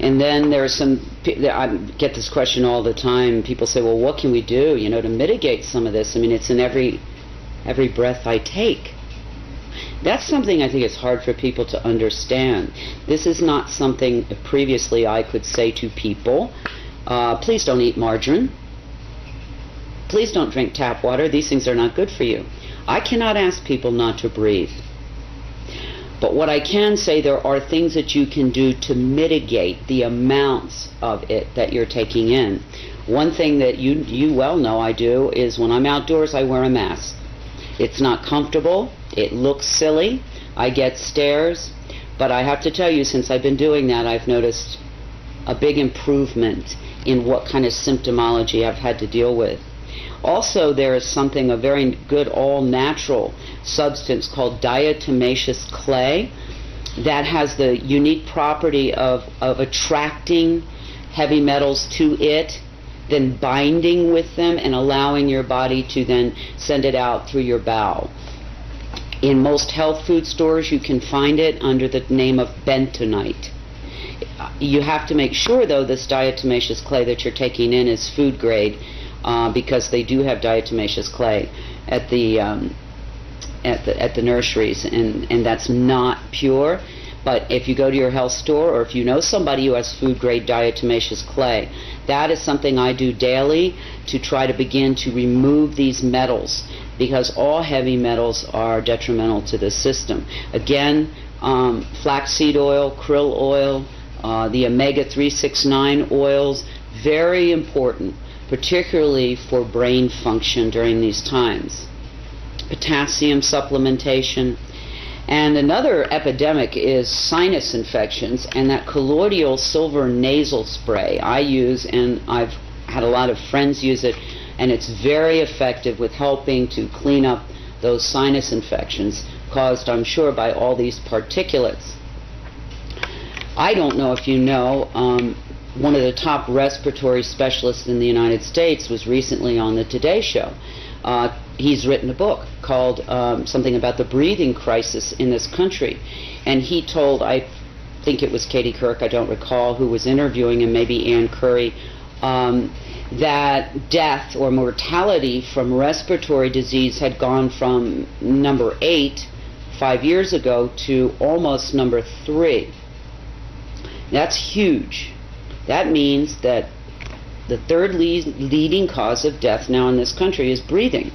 And then there are some, I get this question all the time. People say, well, what can we do, you know, to mitigate some of this? I mean, it's in every, every breath I take. That's something I think is hard for people to understand. This is not something previously I could say to people. Uh, please don't eat margarine. Please don't drink tap water. These things are not good for you. I cannot ask people not to breathe. But what I can say, there are things that you can do to mitigate the amounts of it that you're taking in. One thing that you, you well know I do is when I'm outdoors, I wear a mask. It's not comfortable. It looks silly. I get stares. But I have to tell you, since I've been doing that, I've noticed a big improvement in what kind of symptomology I've had to deal with. Also, there is something, a very good all natural substance called diatomaceous clay that has the unique property of, of attracting heavy metals to it, then binding with them and allowing your body to then send it out through your bowel. In most health food stores, you can find it under the name of bentonite. You have to make sure, though, this diatomaceous clay that you're taking in is food grade uh, because they do have diatomaceous clay at the um, at the at the nurseries, and and that's not pure. But if you go to your health store, or if you know somebody who has food grade diatomaceous clay, that is something I do daily to try to begin to remove these metals because all heavy metals are detrimental to the system. Again, um, flaxseed oil, krill oil, uh, the omega 369 oils, very important, particularly for brain function during these times. Potassium supplementation. And another epidemic is sinus infections, and that colloidal silver nasal spray I use, and I've had a lot of friends use it, and it's very effective with helping to clean up those sinus infections caused, I'm sure, by all these particulates. I don't know if you know, um, one of the top respiratory specialists in the United States was recently on the Today Show. Uh, he's written a book called um, something about the breathing crisis in this country, and he told I think it was Katie Couric, I don't recall who was interviewing him, maybe Ann Curry, um, that death or mortality from respiratory disease had gone from number eight five years ago to almost number three. That's huge. That means that the third lead, leading cause of death now in this country is breathing.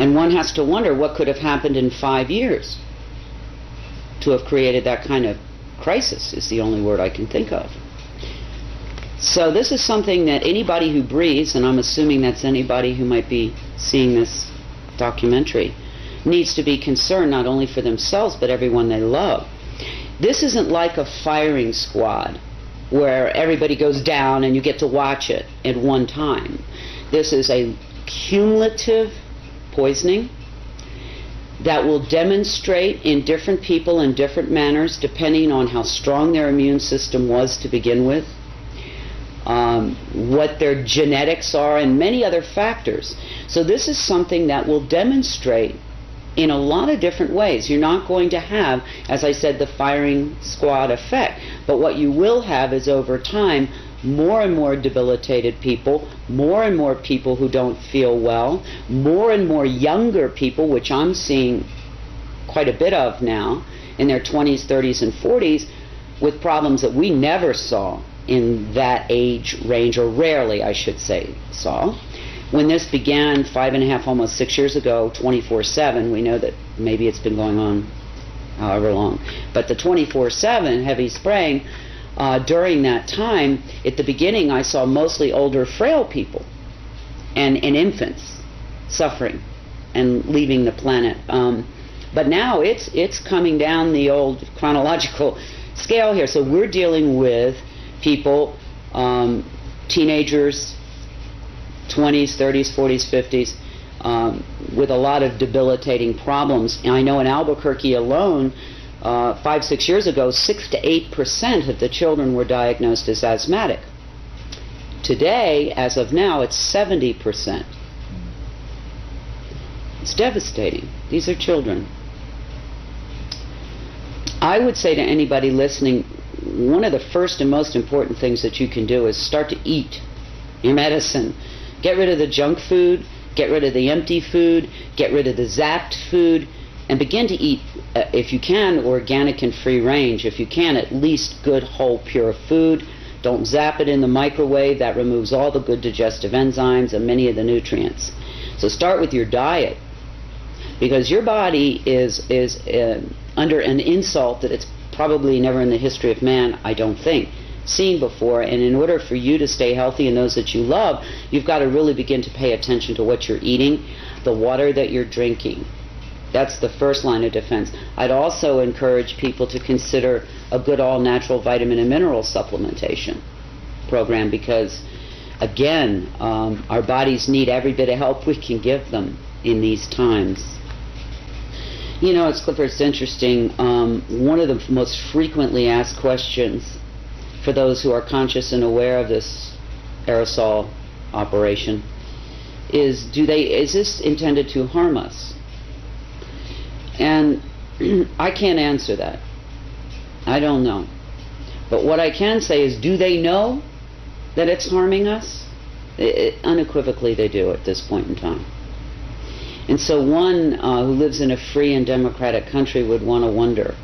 And one has to wonder what could have happened in five years to have created that kind of crisis, is the only word I can think of. So, this is something that anybody who breathes, and I'm assuming that's anybody who might be seeing this documentary, needs to be concerned not only for themselves but everyone they love. This isn't like a firing squad where everybody goes down and you get to watch it at one time. This is a cumulative poisoning that will demonstrate in different people in different manners depending on how strong their immune system was to begin with, um, what their genetics are, and many other factors. So, this is something that will demonstrate in a lot of different ways. You're not going to have, as I said, the firing squad effect. But what you will have is over time, more and more debilitated people, more and more people who don't feel well, more and more younger people, which I'm seeing quite a bit of now, in their 20s, 30s, and 40s, with problems that we never saw in that age range, or rarely, I should say, saw. When this began five and a half, almost six years ago, 24 7, we know that maybe it's been going on however long, but the 24 7 heavy spraying, uh, during that time, at the beginning, I saw mostly older, frail people and, and infants suffering and leaving the planet. Um, but now it's it's coming down the old chronological scale here. So we're dealing with people, um, teenagers, 20s, 30s, 40s, 50s, um, with a lot of debilitating problems. And I know in Albuquerque alone, uh, five, six years ago, six to eight percent of the children were diagnosed as asthmatic. Today, as of now, it's 70 percent. It's devastating. These are children. I would say to anybody listening, one of the first and most important things that you can do is start to eat your medicine. Get rid of the junk food, get rid of the empty food, get rid of the zapped food, and begin to eat, uh, if you can, organic and free range. If you can, at least good, whole, pure food. Don't zap it in the microwave. That removes all the good digestive enzymes and many of the nutrients. So start with your diet because your body is is uh, under an insult that it's probably never in the history of man, I don't think, seen before. And in order for you to stay healthy and those that you love, you've got to really begin to pay attention to what you're eating, the water that you're drinking. That's the first line of defense. I'd also encourage people to consider a good all natural vitamin and mineral supplementation program because, again, um, our bodies need every bit of help we can give them in these times. You know, it's Clifford, it's interesting. Um, one of the most frequently asked questions for those who are conscious and aware of this aerosol operation is do they is this intended to harm us and i can't answer that. I don't know. But what i can say is do they know that it's harming us? It, unequivocally they do at this point in time. And so one uh, who lives in a free and democratic country would want to wonder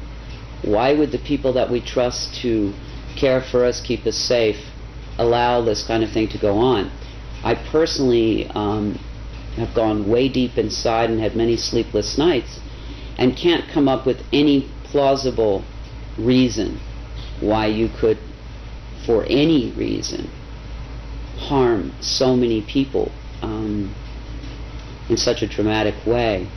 why would the people that we trust to care for us, keep us safe, allow this kind of thing to go on. I personally um, have gone way deep inside and had many sleepless nights and can't come up with any plausible reason why you could, for any reason, harm so many people um, in such a dramatic way.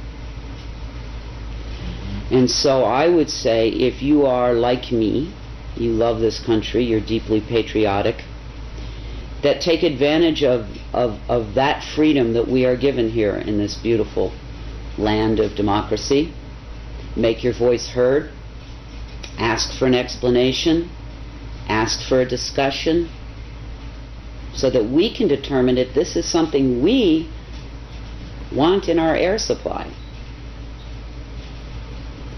And so I would say if you are like me, you love this country, you're deeply patriotic, that take advantage of, of, of that freedom that we are given here in this beautiful land of democracy. Make your voice heard, ask for an explanation, ask for a discussion, so that we can determine if this is something we want in our air supply.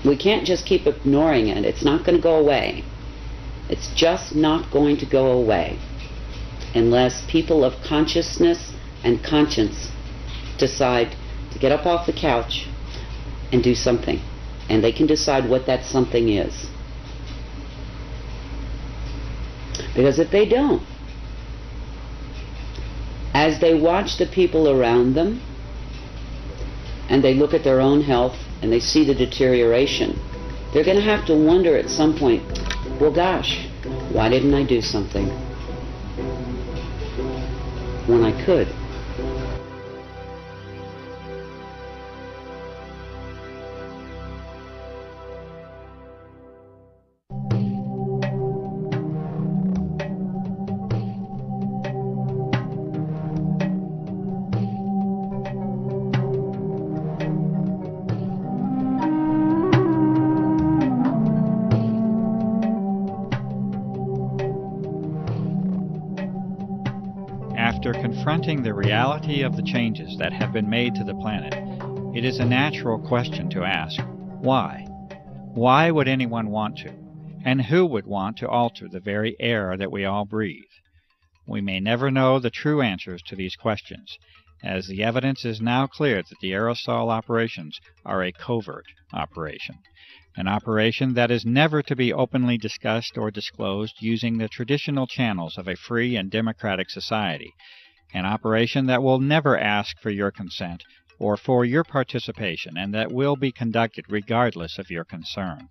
We can't just keep ignoring it. It's not going to go away. It's just not going to go away unless people of consciousness and conscience decide to get up off the couch and do something. And they can decide what that something is. Because if they don't, as they watch the people around them and they look at their own health and they see the deterioration, they're going to have to wonder at some point, well, gosh, why didn't I do something when I could? The reality of the changes that have been made to the planet, it is a natural question to ask why? Why would anyone want to? And who would want to alter the very air that we all breathe? We may never know the true answers to these questions, as the evidence is now clear that the aerosol operations are a covert operation, an operation that is never to be openly discussed or disclosed using the traditional channels of a free and democratic society, an operation that will never ask for your consent or for your participation and that will be conducted regardless of your concern.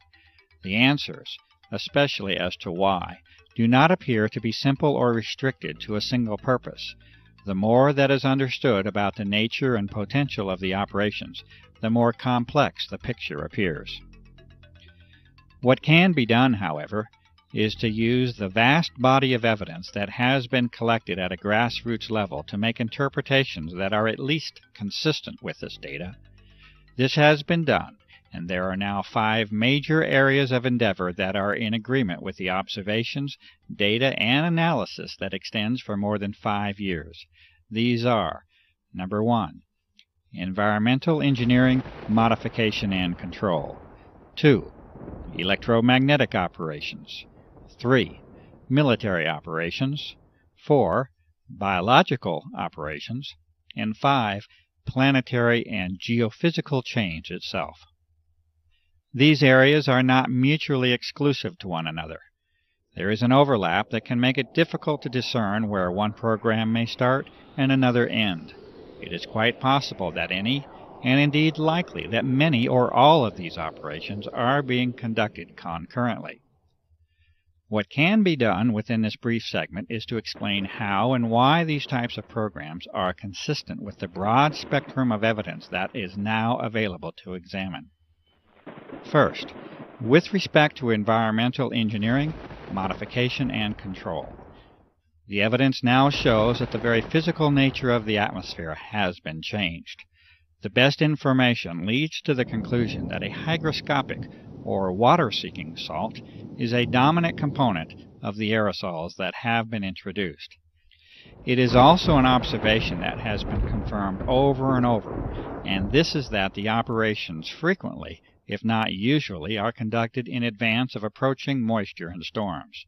The answers, especially as to why, do not appear to be simple or restricted to a single purpose. The more that is understood about the nature and potential of the operations, the more complex the picture appears. What can be done, however, is to use the vast body of evidence that has been collected at a grassroots level to make interpretations that are at least consistent with this data. This has been done, and there are now five major areas of endeavor that are in agreement with the observations, data, and analysis that extends for more than five years. These are number one, environmental engineering, modification, and control. Two, electromagnetic operations. 3. Military operations. 4. Biological operations. And 5. Planetary and geophysical change itself. These areas are not mutually exclusive to one another. There is an overlap that can make it difficult to discern where one program may start and another end. It is quite possible that any and indeed likely that many or all of these operations are being conducted concurrently. What can be done within this brief segment is to explain how and why these types of programs are consistent with the broad spectrum of evidence that is now available to examine. First, with respect to environmental engineering, modification, and control. The evidence now shows that the very physical nature of the atmosphere has been changed. The best information leads to the conclusion that a hygroscopic or water seeking salt is a dominant component of the aerosols that have been introduced. It is also an observation that has been confirmed over and over, and this is that the operations frequently, if not usually, are conducted in advance of approaching moisture and storms.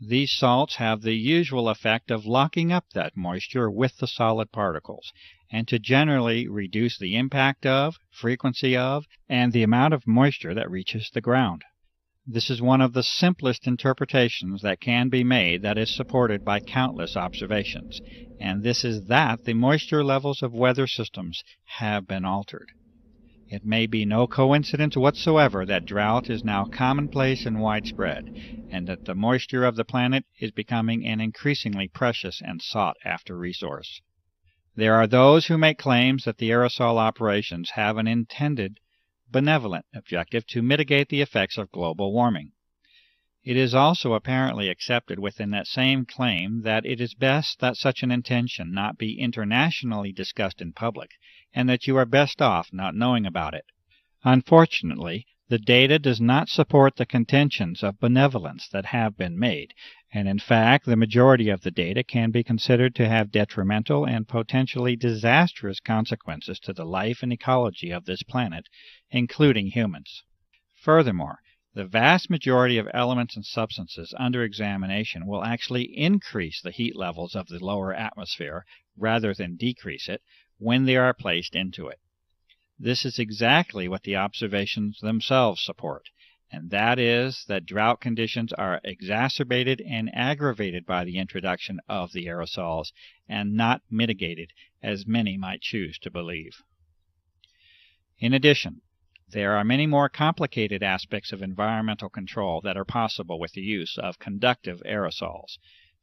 These salts have the usual effect of locking up that moisture with the solid particles, and to generally reduce the impact of, frequency of, and the amount of moisture that reaches the ground. This is one of the simplest interpretations that can be made that is supported by countless observations, and this is that the moisture levels of weather systems have been altered. It may be no coincidence whatsoever that drought is now commonplace and widespread, and that the moisture of the planet is becoming an increasingly precious and sought after resource. There are those who make claims that the aerosol operations have an intended benevolent objective to mitigate the effects of global warming. It is also apparently accepted within that same claim that it is best that such an intention not be internationally discussed in public, and that you are best off not knowing about it. Unfortunately, the data does not support the contentions of benevolence that have been made, and in fact the majority of the data can be considered to have detrimental and potentially disastrous consequences to the life and ecology of this planet, including humans. Furthermore, the vast majority of elements and substances under examination will actually increase the heat levels of the lower atmosphere rather than decrease it when they are placed into it. This is exactly what the observations themselves support, and that is that drought conditions are exacerbated and aggravated by the introduction of the aerosols and not mitigated as many might choose to believe. In addition, there are many more complicated aspects of environmental control that are possible with the use of conductive aerosols,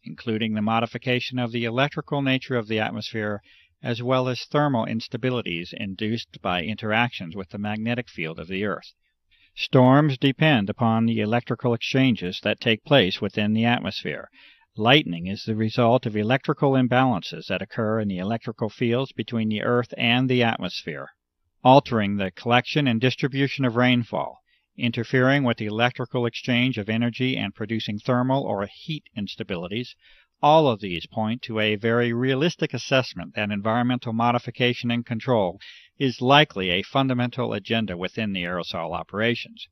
including the modification of the electrical nature of the atmosphere as well as thermal instabilities induced by interactions with the magnetic field of the earth. Storms depend upon the electrical exchanges that take place within the atmosphere. Lightning is the result of electrical imbalances that occur in the electrical fields between the earth and the atmosphere altering the collection and distribution of rainfall, interfering with the electrical exchange of energy and producing thermal or heat instabilities, all of these point to a very realistic assessment that environmental modification and control is likely a fundamental agenda within the aerosol operations.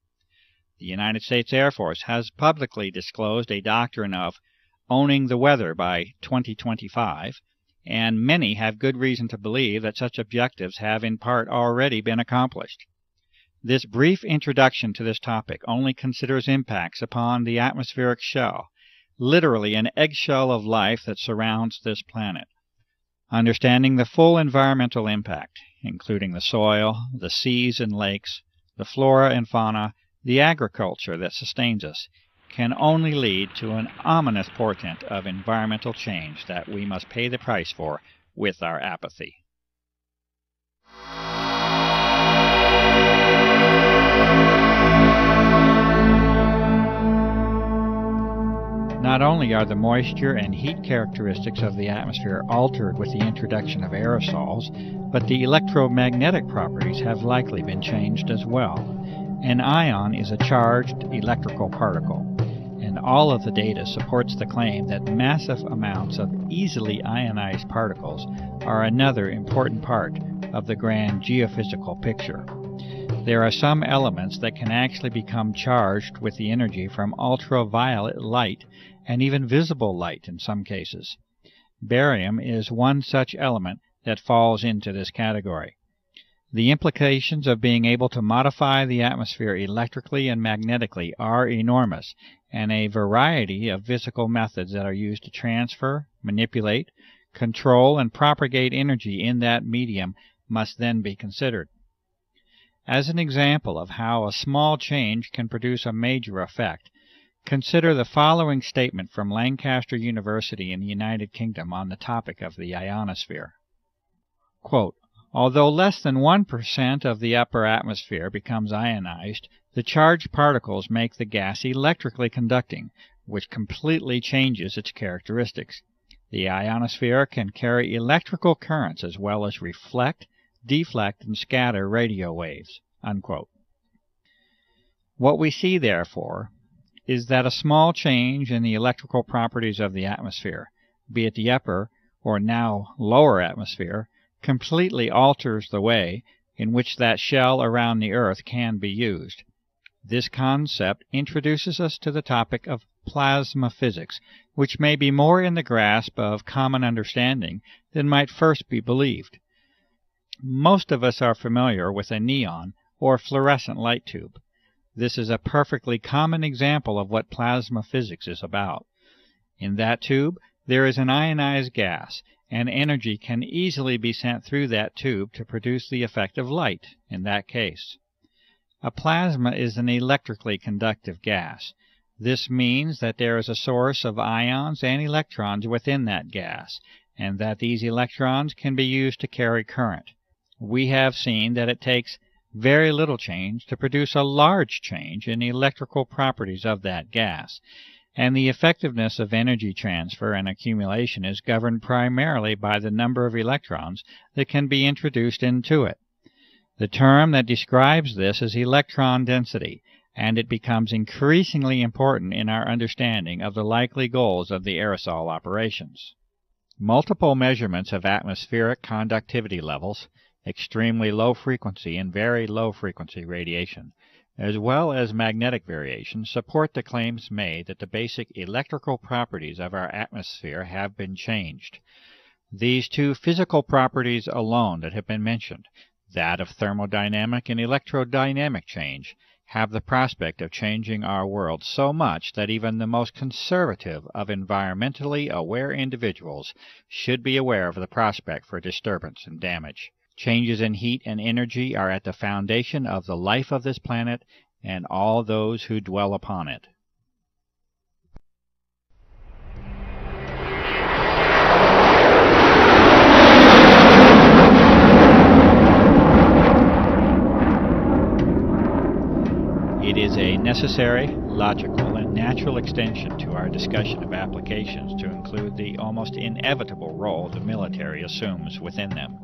The United States Air Force has publicly disclosed a doctrine of owning the weather by 2025 and many have good reason to believe that such objectives have in part already been accomplished. This brief introduction to this topic only considers impacts upon the atmospheric shell, literally an eggshell of life that surrounds this planet. Understanding the full environmental impact, including the soil, the seas and lakes, the flora and fauna, the agriculture that sustains us, can only lead to an ominous portent of environmental change that we must pay the price for with our apathy. Not only are the moisture and heat characteristics of the atmosphere altered with the introduction of aerosols, but the electromagnetic properties have likely been changed as well. An ion is a charged electrical particle and all of the data supports the claim that massive amounts of easily ionized particles are another important part of the grand geophysical picture. There are some elements that can actually become charged with the energy from ultraviolet light and even visible light in some cases. Barium is one such element that falls into this category. The implications of being able to modify the atmosphere electrically and magnetically are enormous, and a variety of physical methods that are used to transfer, manipulate, control, and propagate energy in that medium must then be considered. As an example of how a small change can produce a major effect, consider the following statement from Lancaster University in the United Kingdom on the topic of the ionosphere. Quote, Although less than 1% of the upper atmosphere becomes ionized, the charged particles make the gas electrically conducting, which completely changes its characteristics. The ionosphere can carry electrical currents as well as reflect, deflect, and scatter radio waves. Unquote. What we see, therefore, is that a small change in the electrical properties of the atmosphere, be it the upper or now lower atmosphere, completely alters the way in which that shell around the earth can be used. This concept introduces us to the topic of plasma physics, which may be more in the grasp of common understanding than might first be believed. Most of us are familiar with a neon or fluorescent light tube. This is a perfectly common example of what plasma physics is about. In that tube there is an ionized gas, and energy can easily be sent through that tube to produce the effect of light in that case. A plasma is an electrically conductive gas. This means that there is a source of ions and electrons within that gas, and that these electrons can be used to carry current. We have seen that it takes very little change to produce a large change in the electrical properties of that gas, and the effectiveness of energy transfer and accumulation is governed primarily by the number of electrons that can be introduced into it. The term that describes this is electron density, and it becomes increasingly important in our understanding of the likely goals of the aerosol operations. Multiple measurements of atmospheric conductivity levels, extremely low frequency and very low frequency radiation, as well as magnetic variation, support the claims made that the basic electrical properties of our atmosphere have been changed. These two physical properties alone that have been mentioned, that of thermodynamic and electrodynamic change, have the prospect of changing our world so much that even the most conservative of environmentally aware individuals should be aware of the prospect for disturbance and damage. Changes in heat and energy are at the foundation of the life of this planet and all those who dwell upon it. It is a necessary, logical, and natural extension to our discussion of applications to include the almost inevitable role the military assumes within them.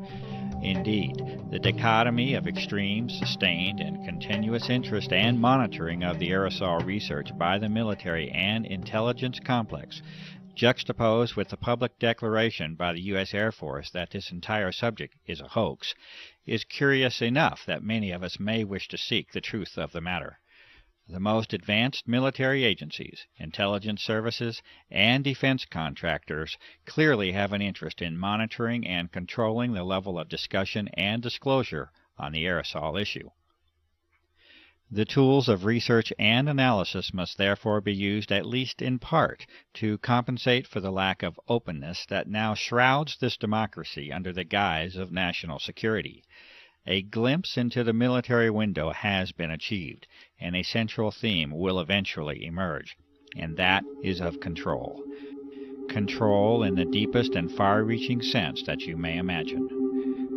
Indeed, the dichotomy of extreme, sustained, and continuous interest and monitoring of the aerosol research by the military and intelligence complex, juxtaposed with the public declaration by the U.S. Air Force that this entire subject is a hoax, is curious enough that many of us may wish to seek the truth of the matter. The most advanced military agencies, intelligence services, and defense contractors clearly have an interest in monitoring and controlling the level of discussion and disclosure on the aerosol issue. The tools of research and analysis must therefore be used at least in part to compensate for the lack of openness that now shrouds this democracy under the guise of national security. A glimpse into the military window has been achieved, and a central theme will eventually emerge, and that is of control. Control in the deepest and far reaching sense that you may imagine.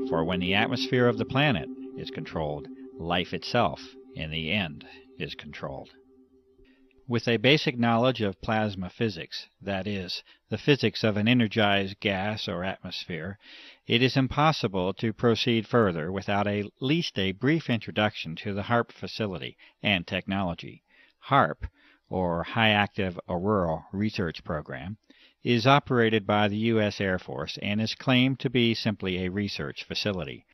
For when the atmosphere of the planet is controlled, life itself, in the end, is controlled. With a basic knowledge of plasma physics, that is, the physics of an energized gas or atmosphere, it is impossible to proceed further without at least a brief introduction to the HAARP facility and technology. HAARP, or High Active Auroral Research Program, is operated by the U.S. Air Force and is claimed to be simply a research facility.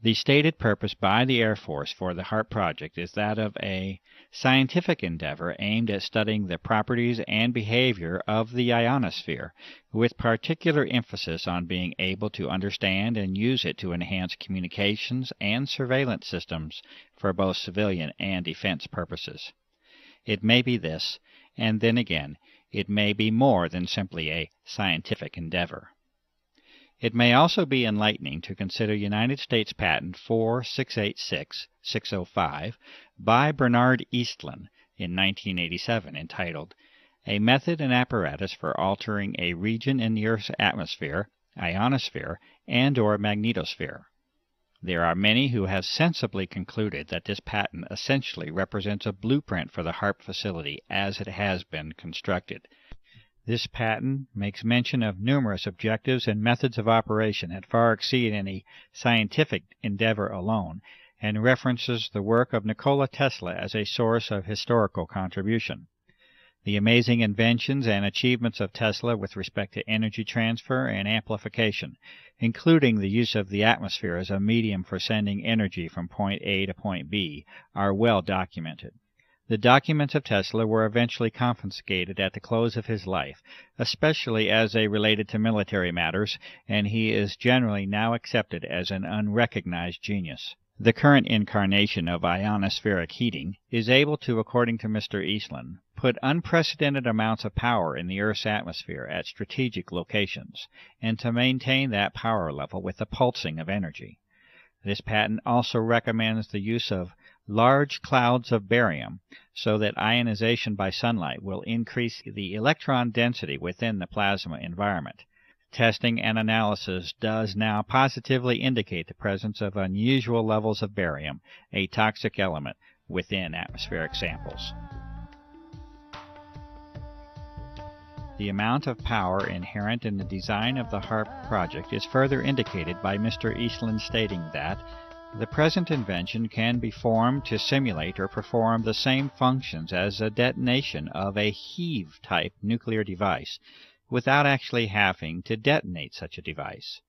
The stated purpose by the Air Force for the HAARP project is that of a scientific endeavor aimed at studying the properties and behavior of the ionosphere, with particular emphasis on being able to understand and use it to enhance communications and surveillance systems for both civilian and defense purposes. It may be this, and then again, it may be more than simply a scientific endeavor. It may also be enlightening to consider United States Patent 4686605 by Bernard Eastlund in 1987 entitled A Method and Apparatus for Altering a Region in the Earth's Atmosphere, Ionosphere, and or Magnetosphere. There are many who have sensibly concluded that this patent essentially represents a blueprint for the HAARP facility as it has been constructed. This patent makes mention of numerous objectives and methods of operation that far exceed any scientific endeavor alone, and references the work of Nikola Tesla as a source of historical contribution. The amazing inventions and achievements of Tesla with respect to energy transfer and amplification, including the use of the atmosphere as a medium for sending energy from point A to point B, are well documented. The documents of Tesla were eventually confiscated at the close of his life, especially as they related to military matters, and he is generally now accepted as an unrecognized genius. The current incarnation of ionospheric heating is able to, according to Mr. Eastlund, put unprecedented amounts of power in the Earth's atmosphere at strategic locations, and to maintain that power level with the pulsing of energy. This patent also recommends the use of large clouds of barium so that ionization by sunlight will increase the electron density within the plasma environment. Testing and analysis does now positively indicate the presence of unusual levels of barium, a toxic element, within atmospheric samples. The amount of power inherent in the design of the HAARP project is further indicated by Mr. Eastlund stating that the present invention can be formed to simulate or perform the same functions as a detonation of a heave type nuclear device without actually having to detonate such a device.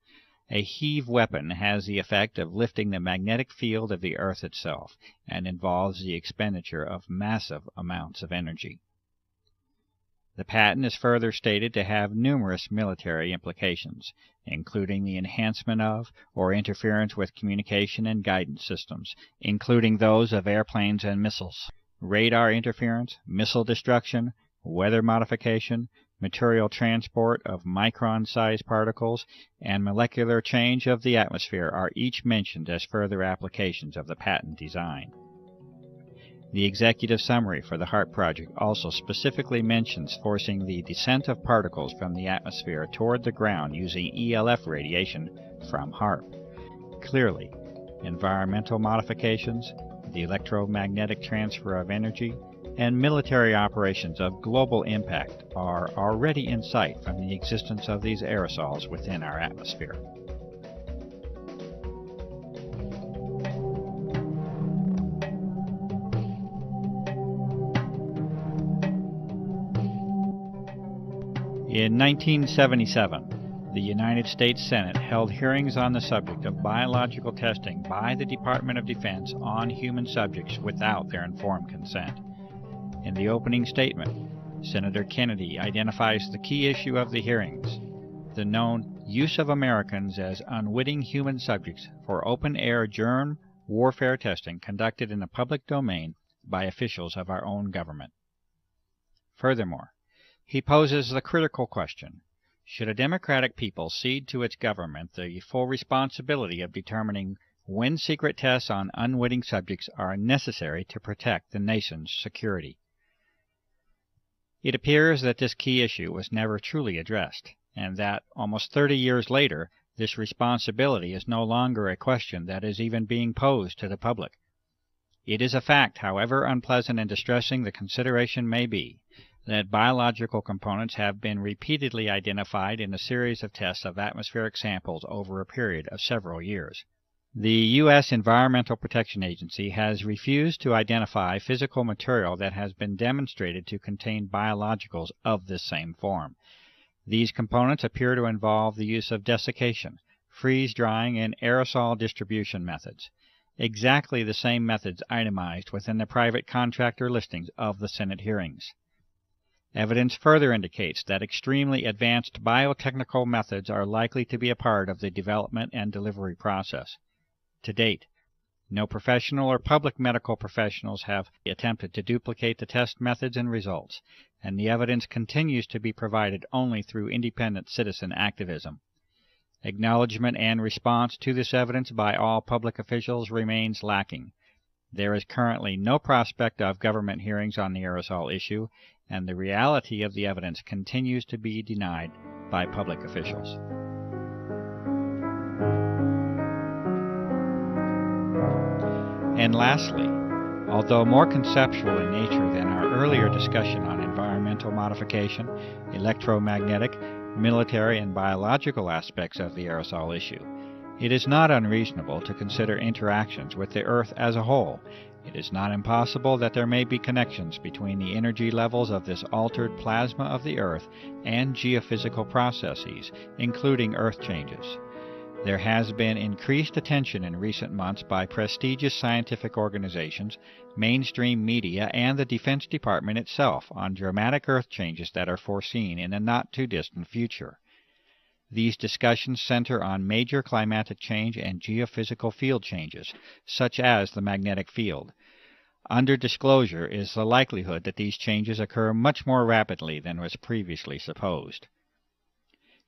A heave weapon has the effect of lifting the magnetic field of the earth itself and involves the expenditure of massive amounts of energy. The patent is further stated to have numerous military implications, including the enhancement of or interference with communication and guidance systems, including those of airplanes and missiles, radar interference, missile destruction, weather modification, material transport of micron-sized particles, and molecular change of the atmosphere are each mentioned as further applications of the patent design. The executive summary for the HAARP project also specifically mentions forcing the descent of particles from the atmosphere toward the ground using ELF radiation from HAARP. Clearly, environmental modifications, the electromagnetic transfer of energy, and military operations of global impact are already in sight from the existence of these aerosols within our atmosphere. In 1977, the United States Senate held hearings on the subject of biological testing by the Department of Defense on human subjects without their informed consent. In the opening statement, Senator Kennedy identifies the key issue of the hearings the known use of Americans as unwitting human subjects for open air germ warfare testing conducted in the public domain by officials of our own government. Furthermore, he poses the critical question Should a democratic people cede to its government the full responsibility of determining when secret tests on unwitting subjects are necessary to protect the nation's security? It appears that this key issue was never truly addressed, and that, almost thirty years later, this responsibility is no longer a question that is even being posed to the public. It is a fact, however unpleasant and distressing the consideration may be, that biological components have been repeatedly identified in a series of tests of atmospheric samples over a period of several years. The U.S. Environmental Protection Agency has refused to identify physical material that has been demonstrated to contain biologicals of this same form. These components appear to involve the use of desiccation, freeze drying, and aerosol distribution methods, exactly the same methods itemized within the private contractor listings of the Senate hearings. Evidence further indicates that extremely advanced biotechnical methods are likely to be a part of the development and delivery process. To date, no professional or public medical professionals have attempted to duplicate the test methods and results, and the evidence continues to be provided only through independent citizen activism. Acknowledgement and response to this evidence by all public officials remains lacking. There is currently no prospect of government hearings on the aerosol issue, and the reality of the evidence continues to be denied by public officials. And lastly, although more conceptual in nature than our earlier discussion on environmental modification, electromagnetic, military, and biological aspects of the aerosol issue, it is not unreasonable to consider interactions with the Earth as a whole. It is not impossible that there may be connections between the energy levels of this altered plasma of the Earth and geophysical processes, including Earth changes. There has been increased attention in recent months by prestigious scientific organizations, mainstream media, and the Defense Department itself on dramatic Earth changes that are foreseen in a not too distant future. These discussions center on major climatic change and geophysical field changes, such as the magnetic field. Under disclosure is the likelihood that these changes occur much more rapidly than was previously supposed.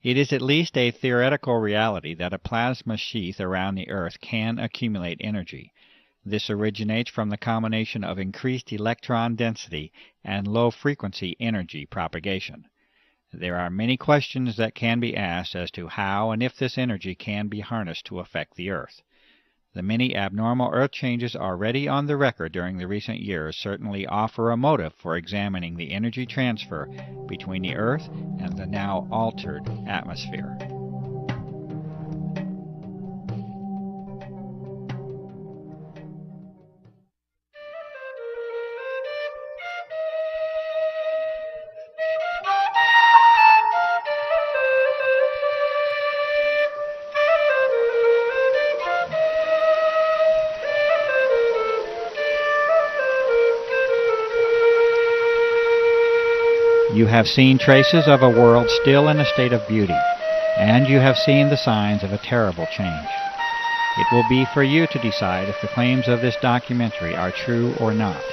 It is at least a theoretical reality that a plasma sheath around the Earth can accumulate energy. This originates from the combination of increased electron density and low frequency energy propagation. There are many questions that can be asked as to how and if this energy can be harnessed to affect the Earth. The many abnormal Earth changes already on the record during the recent years certainly offer a motive for examining the energy transfer between the Earth and the now altered atmosphere. Have seen traces of a world still in a state of beauty, and you have seen the signs of a terrible change. It will be for you to decide if the claims of this documentary are true or not.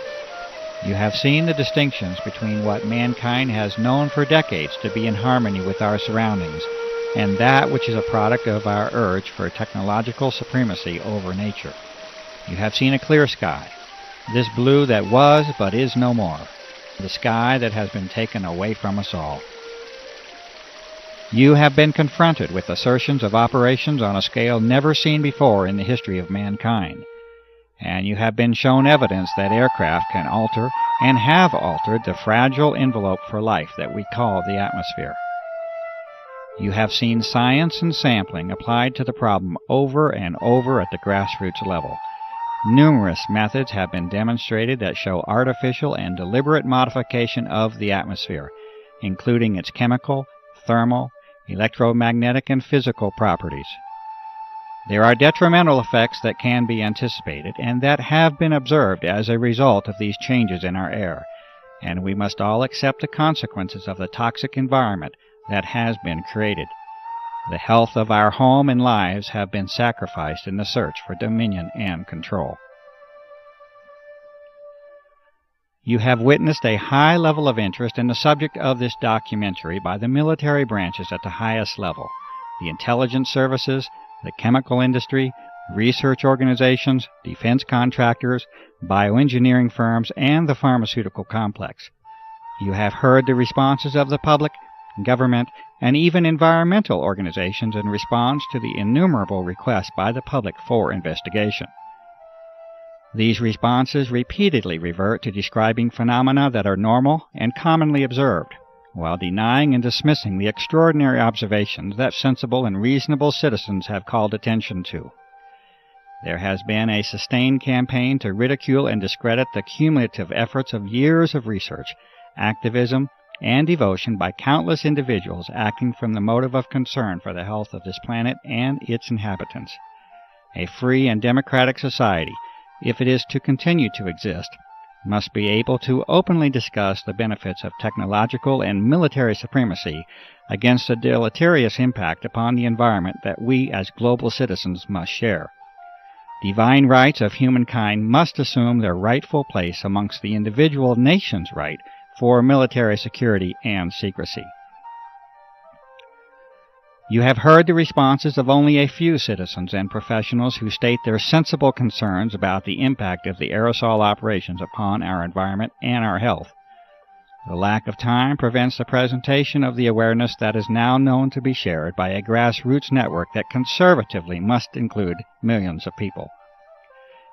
You have seen the distinctions between what mankind has known for decades to be in harmony with our surroundings and that which is a product of our urge for technological supremacy over nature. You have seen a clear sky, this blue that was but is no more the sky that has been taken away from us all. You have been confronted with assertions of operations on a scale never seen before in the history of mankind, and you have been shown evidence that aircraft can alter and have altered the fragile envelope for life that we call the atmosphere. You have seen science and sampling applied to the problem over and over at the grassroots level Numerous methods have been demonstrated that show artificial and deliberate modification of the atmosphere, including its chemical, thermal, electromagnetic, and physical properties. There are detrimental effects that can be anticipated and that have been observed as a result of these changes in our air, and we must all accept the consequences of the toxic environment that has been created. The health of our home and lives have been sacrificed in the search for dominion and control. You have witnessed a high level of interest in the subject of this documentary by the military branches at the highest level the intelligence services, the chemical industry, research organizations, defense contractors, bioengineering firms, and the pharmaceutical complex. You have heard the responses of the public government, and even environmental organizations in response to the innumerable requests by the public for investigation. These responses repeatedly revert to describing phenomena that are normal and commonly observed, while denying and dismissing the extraordinary observations that sensible and reasonable citizens have called attention to. There has been a sustained campaign to ridicule and discredit the cumulative efforts of years of research, activism, and devotion by countless individuals acting from the motive of concern for the health of this planet and its inhabitants. A free and democratic society, if it is to continue to exist, must be able to openly discuss the benefits of technological and military supremacy against the deleterious impact upon the environment that we as global citizens must share. Divine rights of humankind must assume their rightful place amongst the individual nation's right for military security and secrecy. You have heard the responses of only a few citizens and professionals who state their sensible concerns about the impact of the aerosol operations upon our environment and our health. The lack of time prevents the presentation of the awareness that is now known to be shared by a grassroots network that conservatively must include millions of people.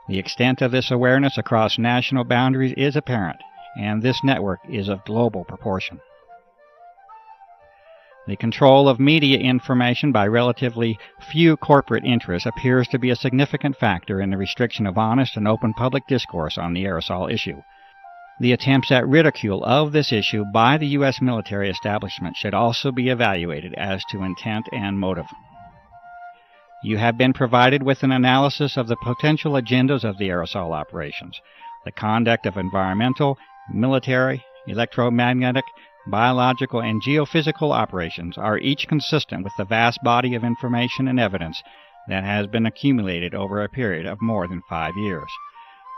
The extent of this awareness across national boundaries is apparent, and this network is of global proportion. The control of media information by relatively few corporate interests appears to be a significant factor in the restriction of honest and open public discourse on the aerosol issue. The attempts at ridicule of this issue by the U.S. military establishment should also be evaluated as to intent and motive. You have been provided with an analysis of the potential agendas of the aerosol operations, the conduct of environmental military, electromagnetic, biological, and geophysical operations are each consistent with the vast body of information and evidence that has been accumulated over a period of more than five years.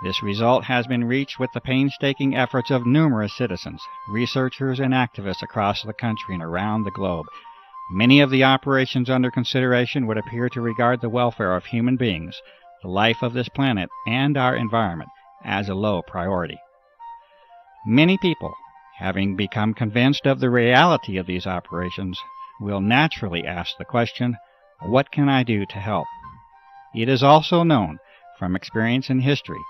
This result has been reached with the painstaking efforts of numerous citizens, researchers, and activists across the country and around the globe. Many of the operations under consideration would appear to regard the welfare of human beings, the life of this planet, and our environment as a low priority. Many people, having become convinced of the reality of these operations, will naturally ask the question, What can I do to help? It is also known from experience in history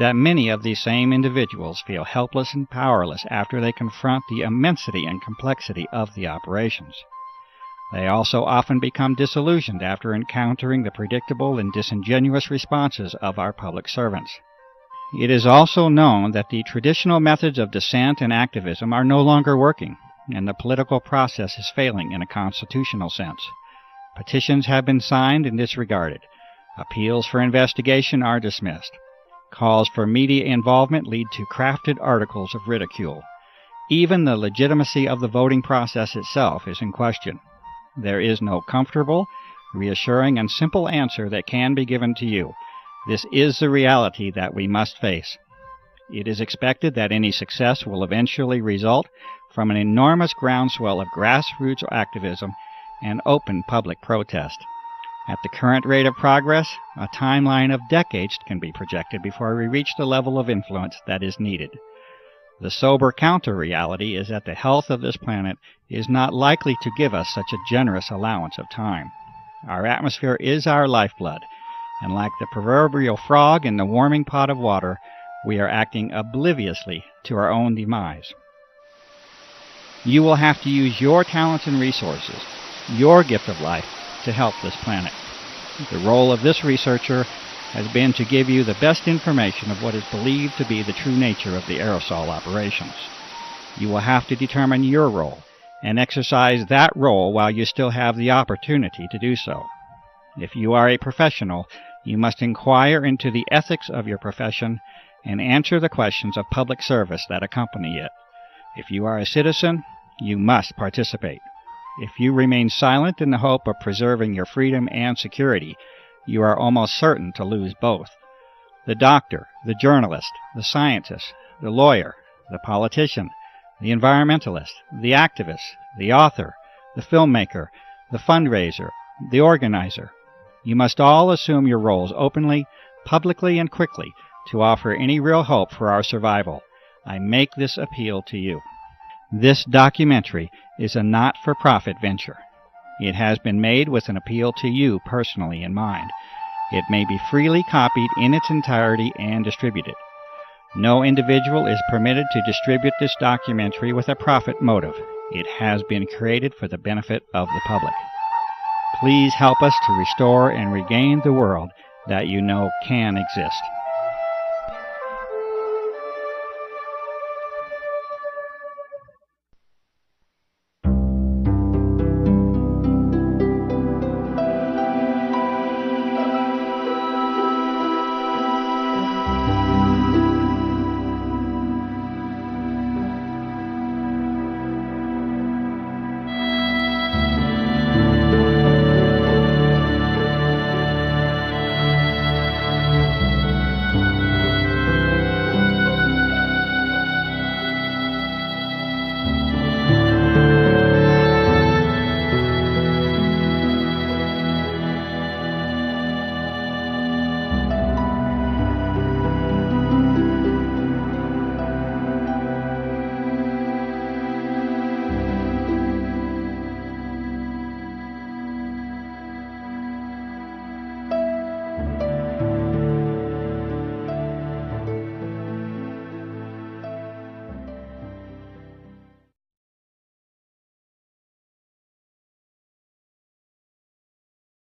that many of these same individuals feel helpless and powerless after they confront the immensity and complexity of the operations. They also often become disillusioned after encountering the predictable and disingenuous responses of our public servants. It is also known that the traditional methods of dissent and activism are no longer working, and the political process is failing in a constitutional sense. Petitions have been signed and disregarded. Appeals for investigation are dismissed. Calls for media involvement lead to crafted articles of ridicule. Even the legitimacy of the voting process itself is in question. There is no comfortable, reassuring, and simple answer that can be given to you. This is the reality that we must face. It is expected that any success will eventually result from an enormous groundswell of grassroots activism and open public protest. At the current rate of progress, a timeline of decades can be projected before we reach the level of influence that is needed. The sober counter reality is that the health of this planet is not likely to give us such a generous allowance of time. Our atmosphere is our lifeblood, and like the proverbial frog in the warming pot of water, we are acting obliviously to our own demise. You will have to use your talents and resources, your gift of life, to help this planet. The role of this researcher has been to give you the best information of what is believed to be the true nature of the aerosol operations. You will have to determine your role and exercise that role while you still have the opportunity to do so. If you are a professional, you must inquire into the ethics of your profession and answer the questions of public service that accompany it. If you are a citizen, you must participate. If you remain silent in the hope of preserving your freedom and security, you are almost certain to lose both. The doctor, the journalist, the scientist, the lawyer, the politician, the environmentalist, the activist, the author, the filmmaker, the fundraiser, the organizer. You must all assume your roles openly, publicly, and quickly to offer any real hope for our survival. I make this appeal to you. This documentary is a not for profit venture. It has been made with an appeal to you personally in mind. It may be freely copied in its entirety and distributed. No individual is permitted to distribute this documentary with a profit motive. It has been created for the benefit of the public. Please help us to restore and regain the world that you know can exist.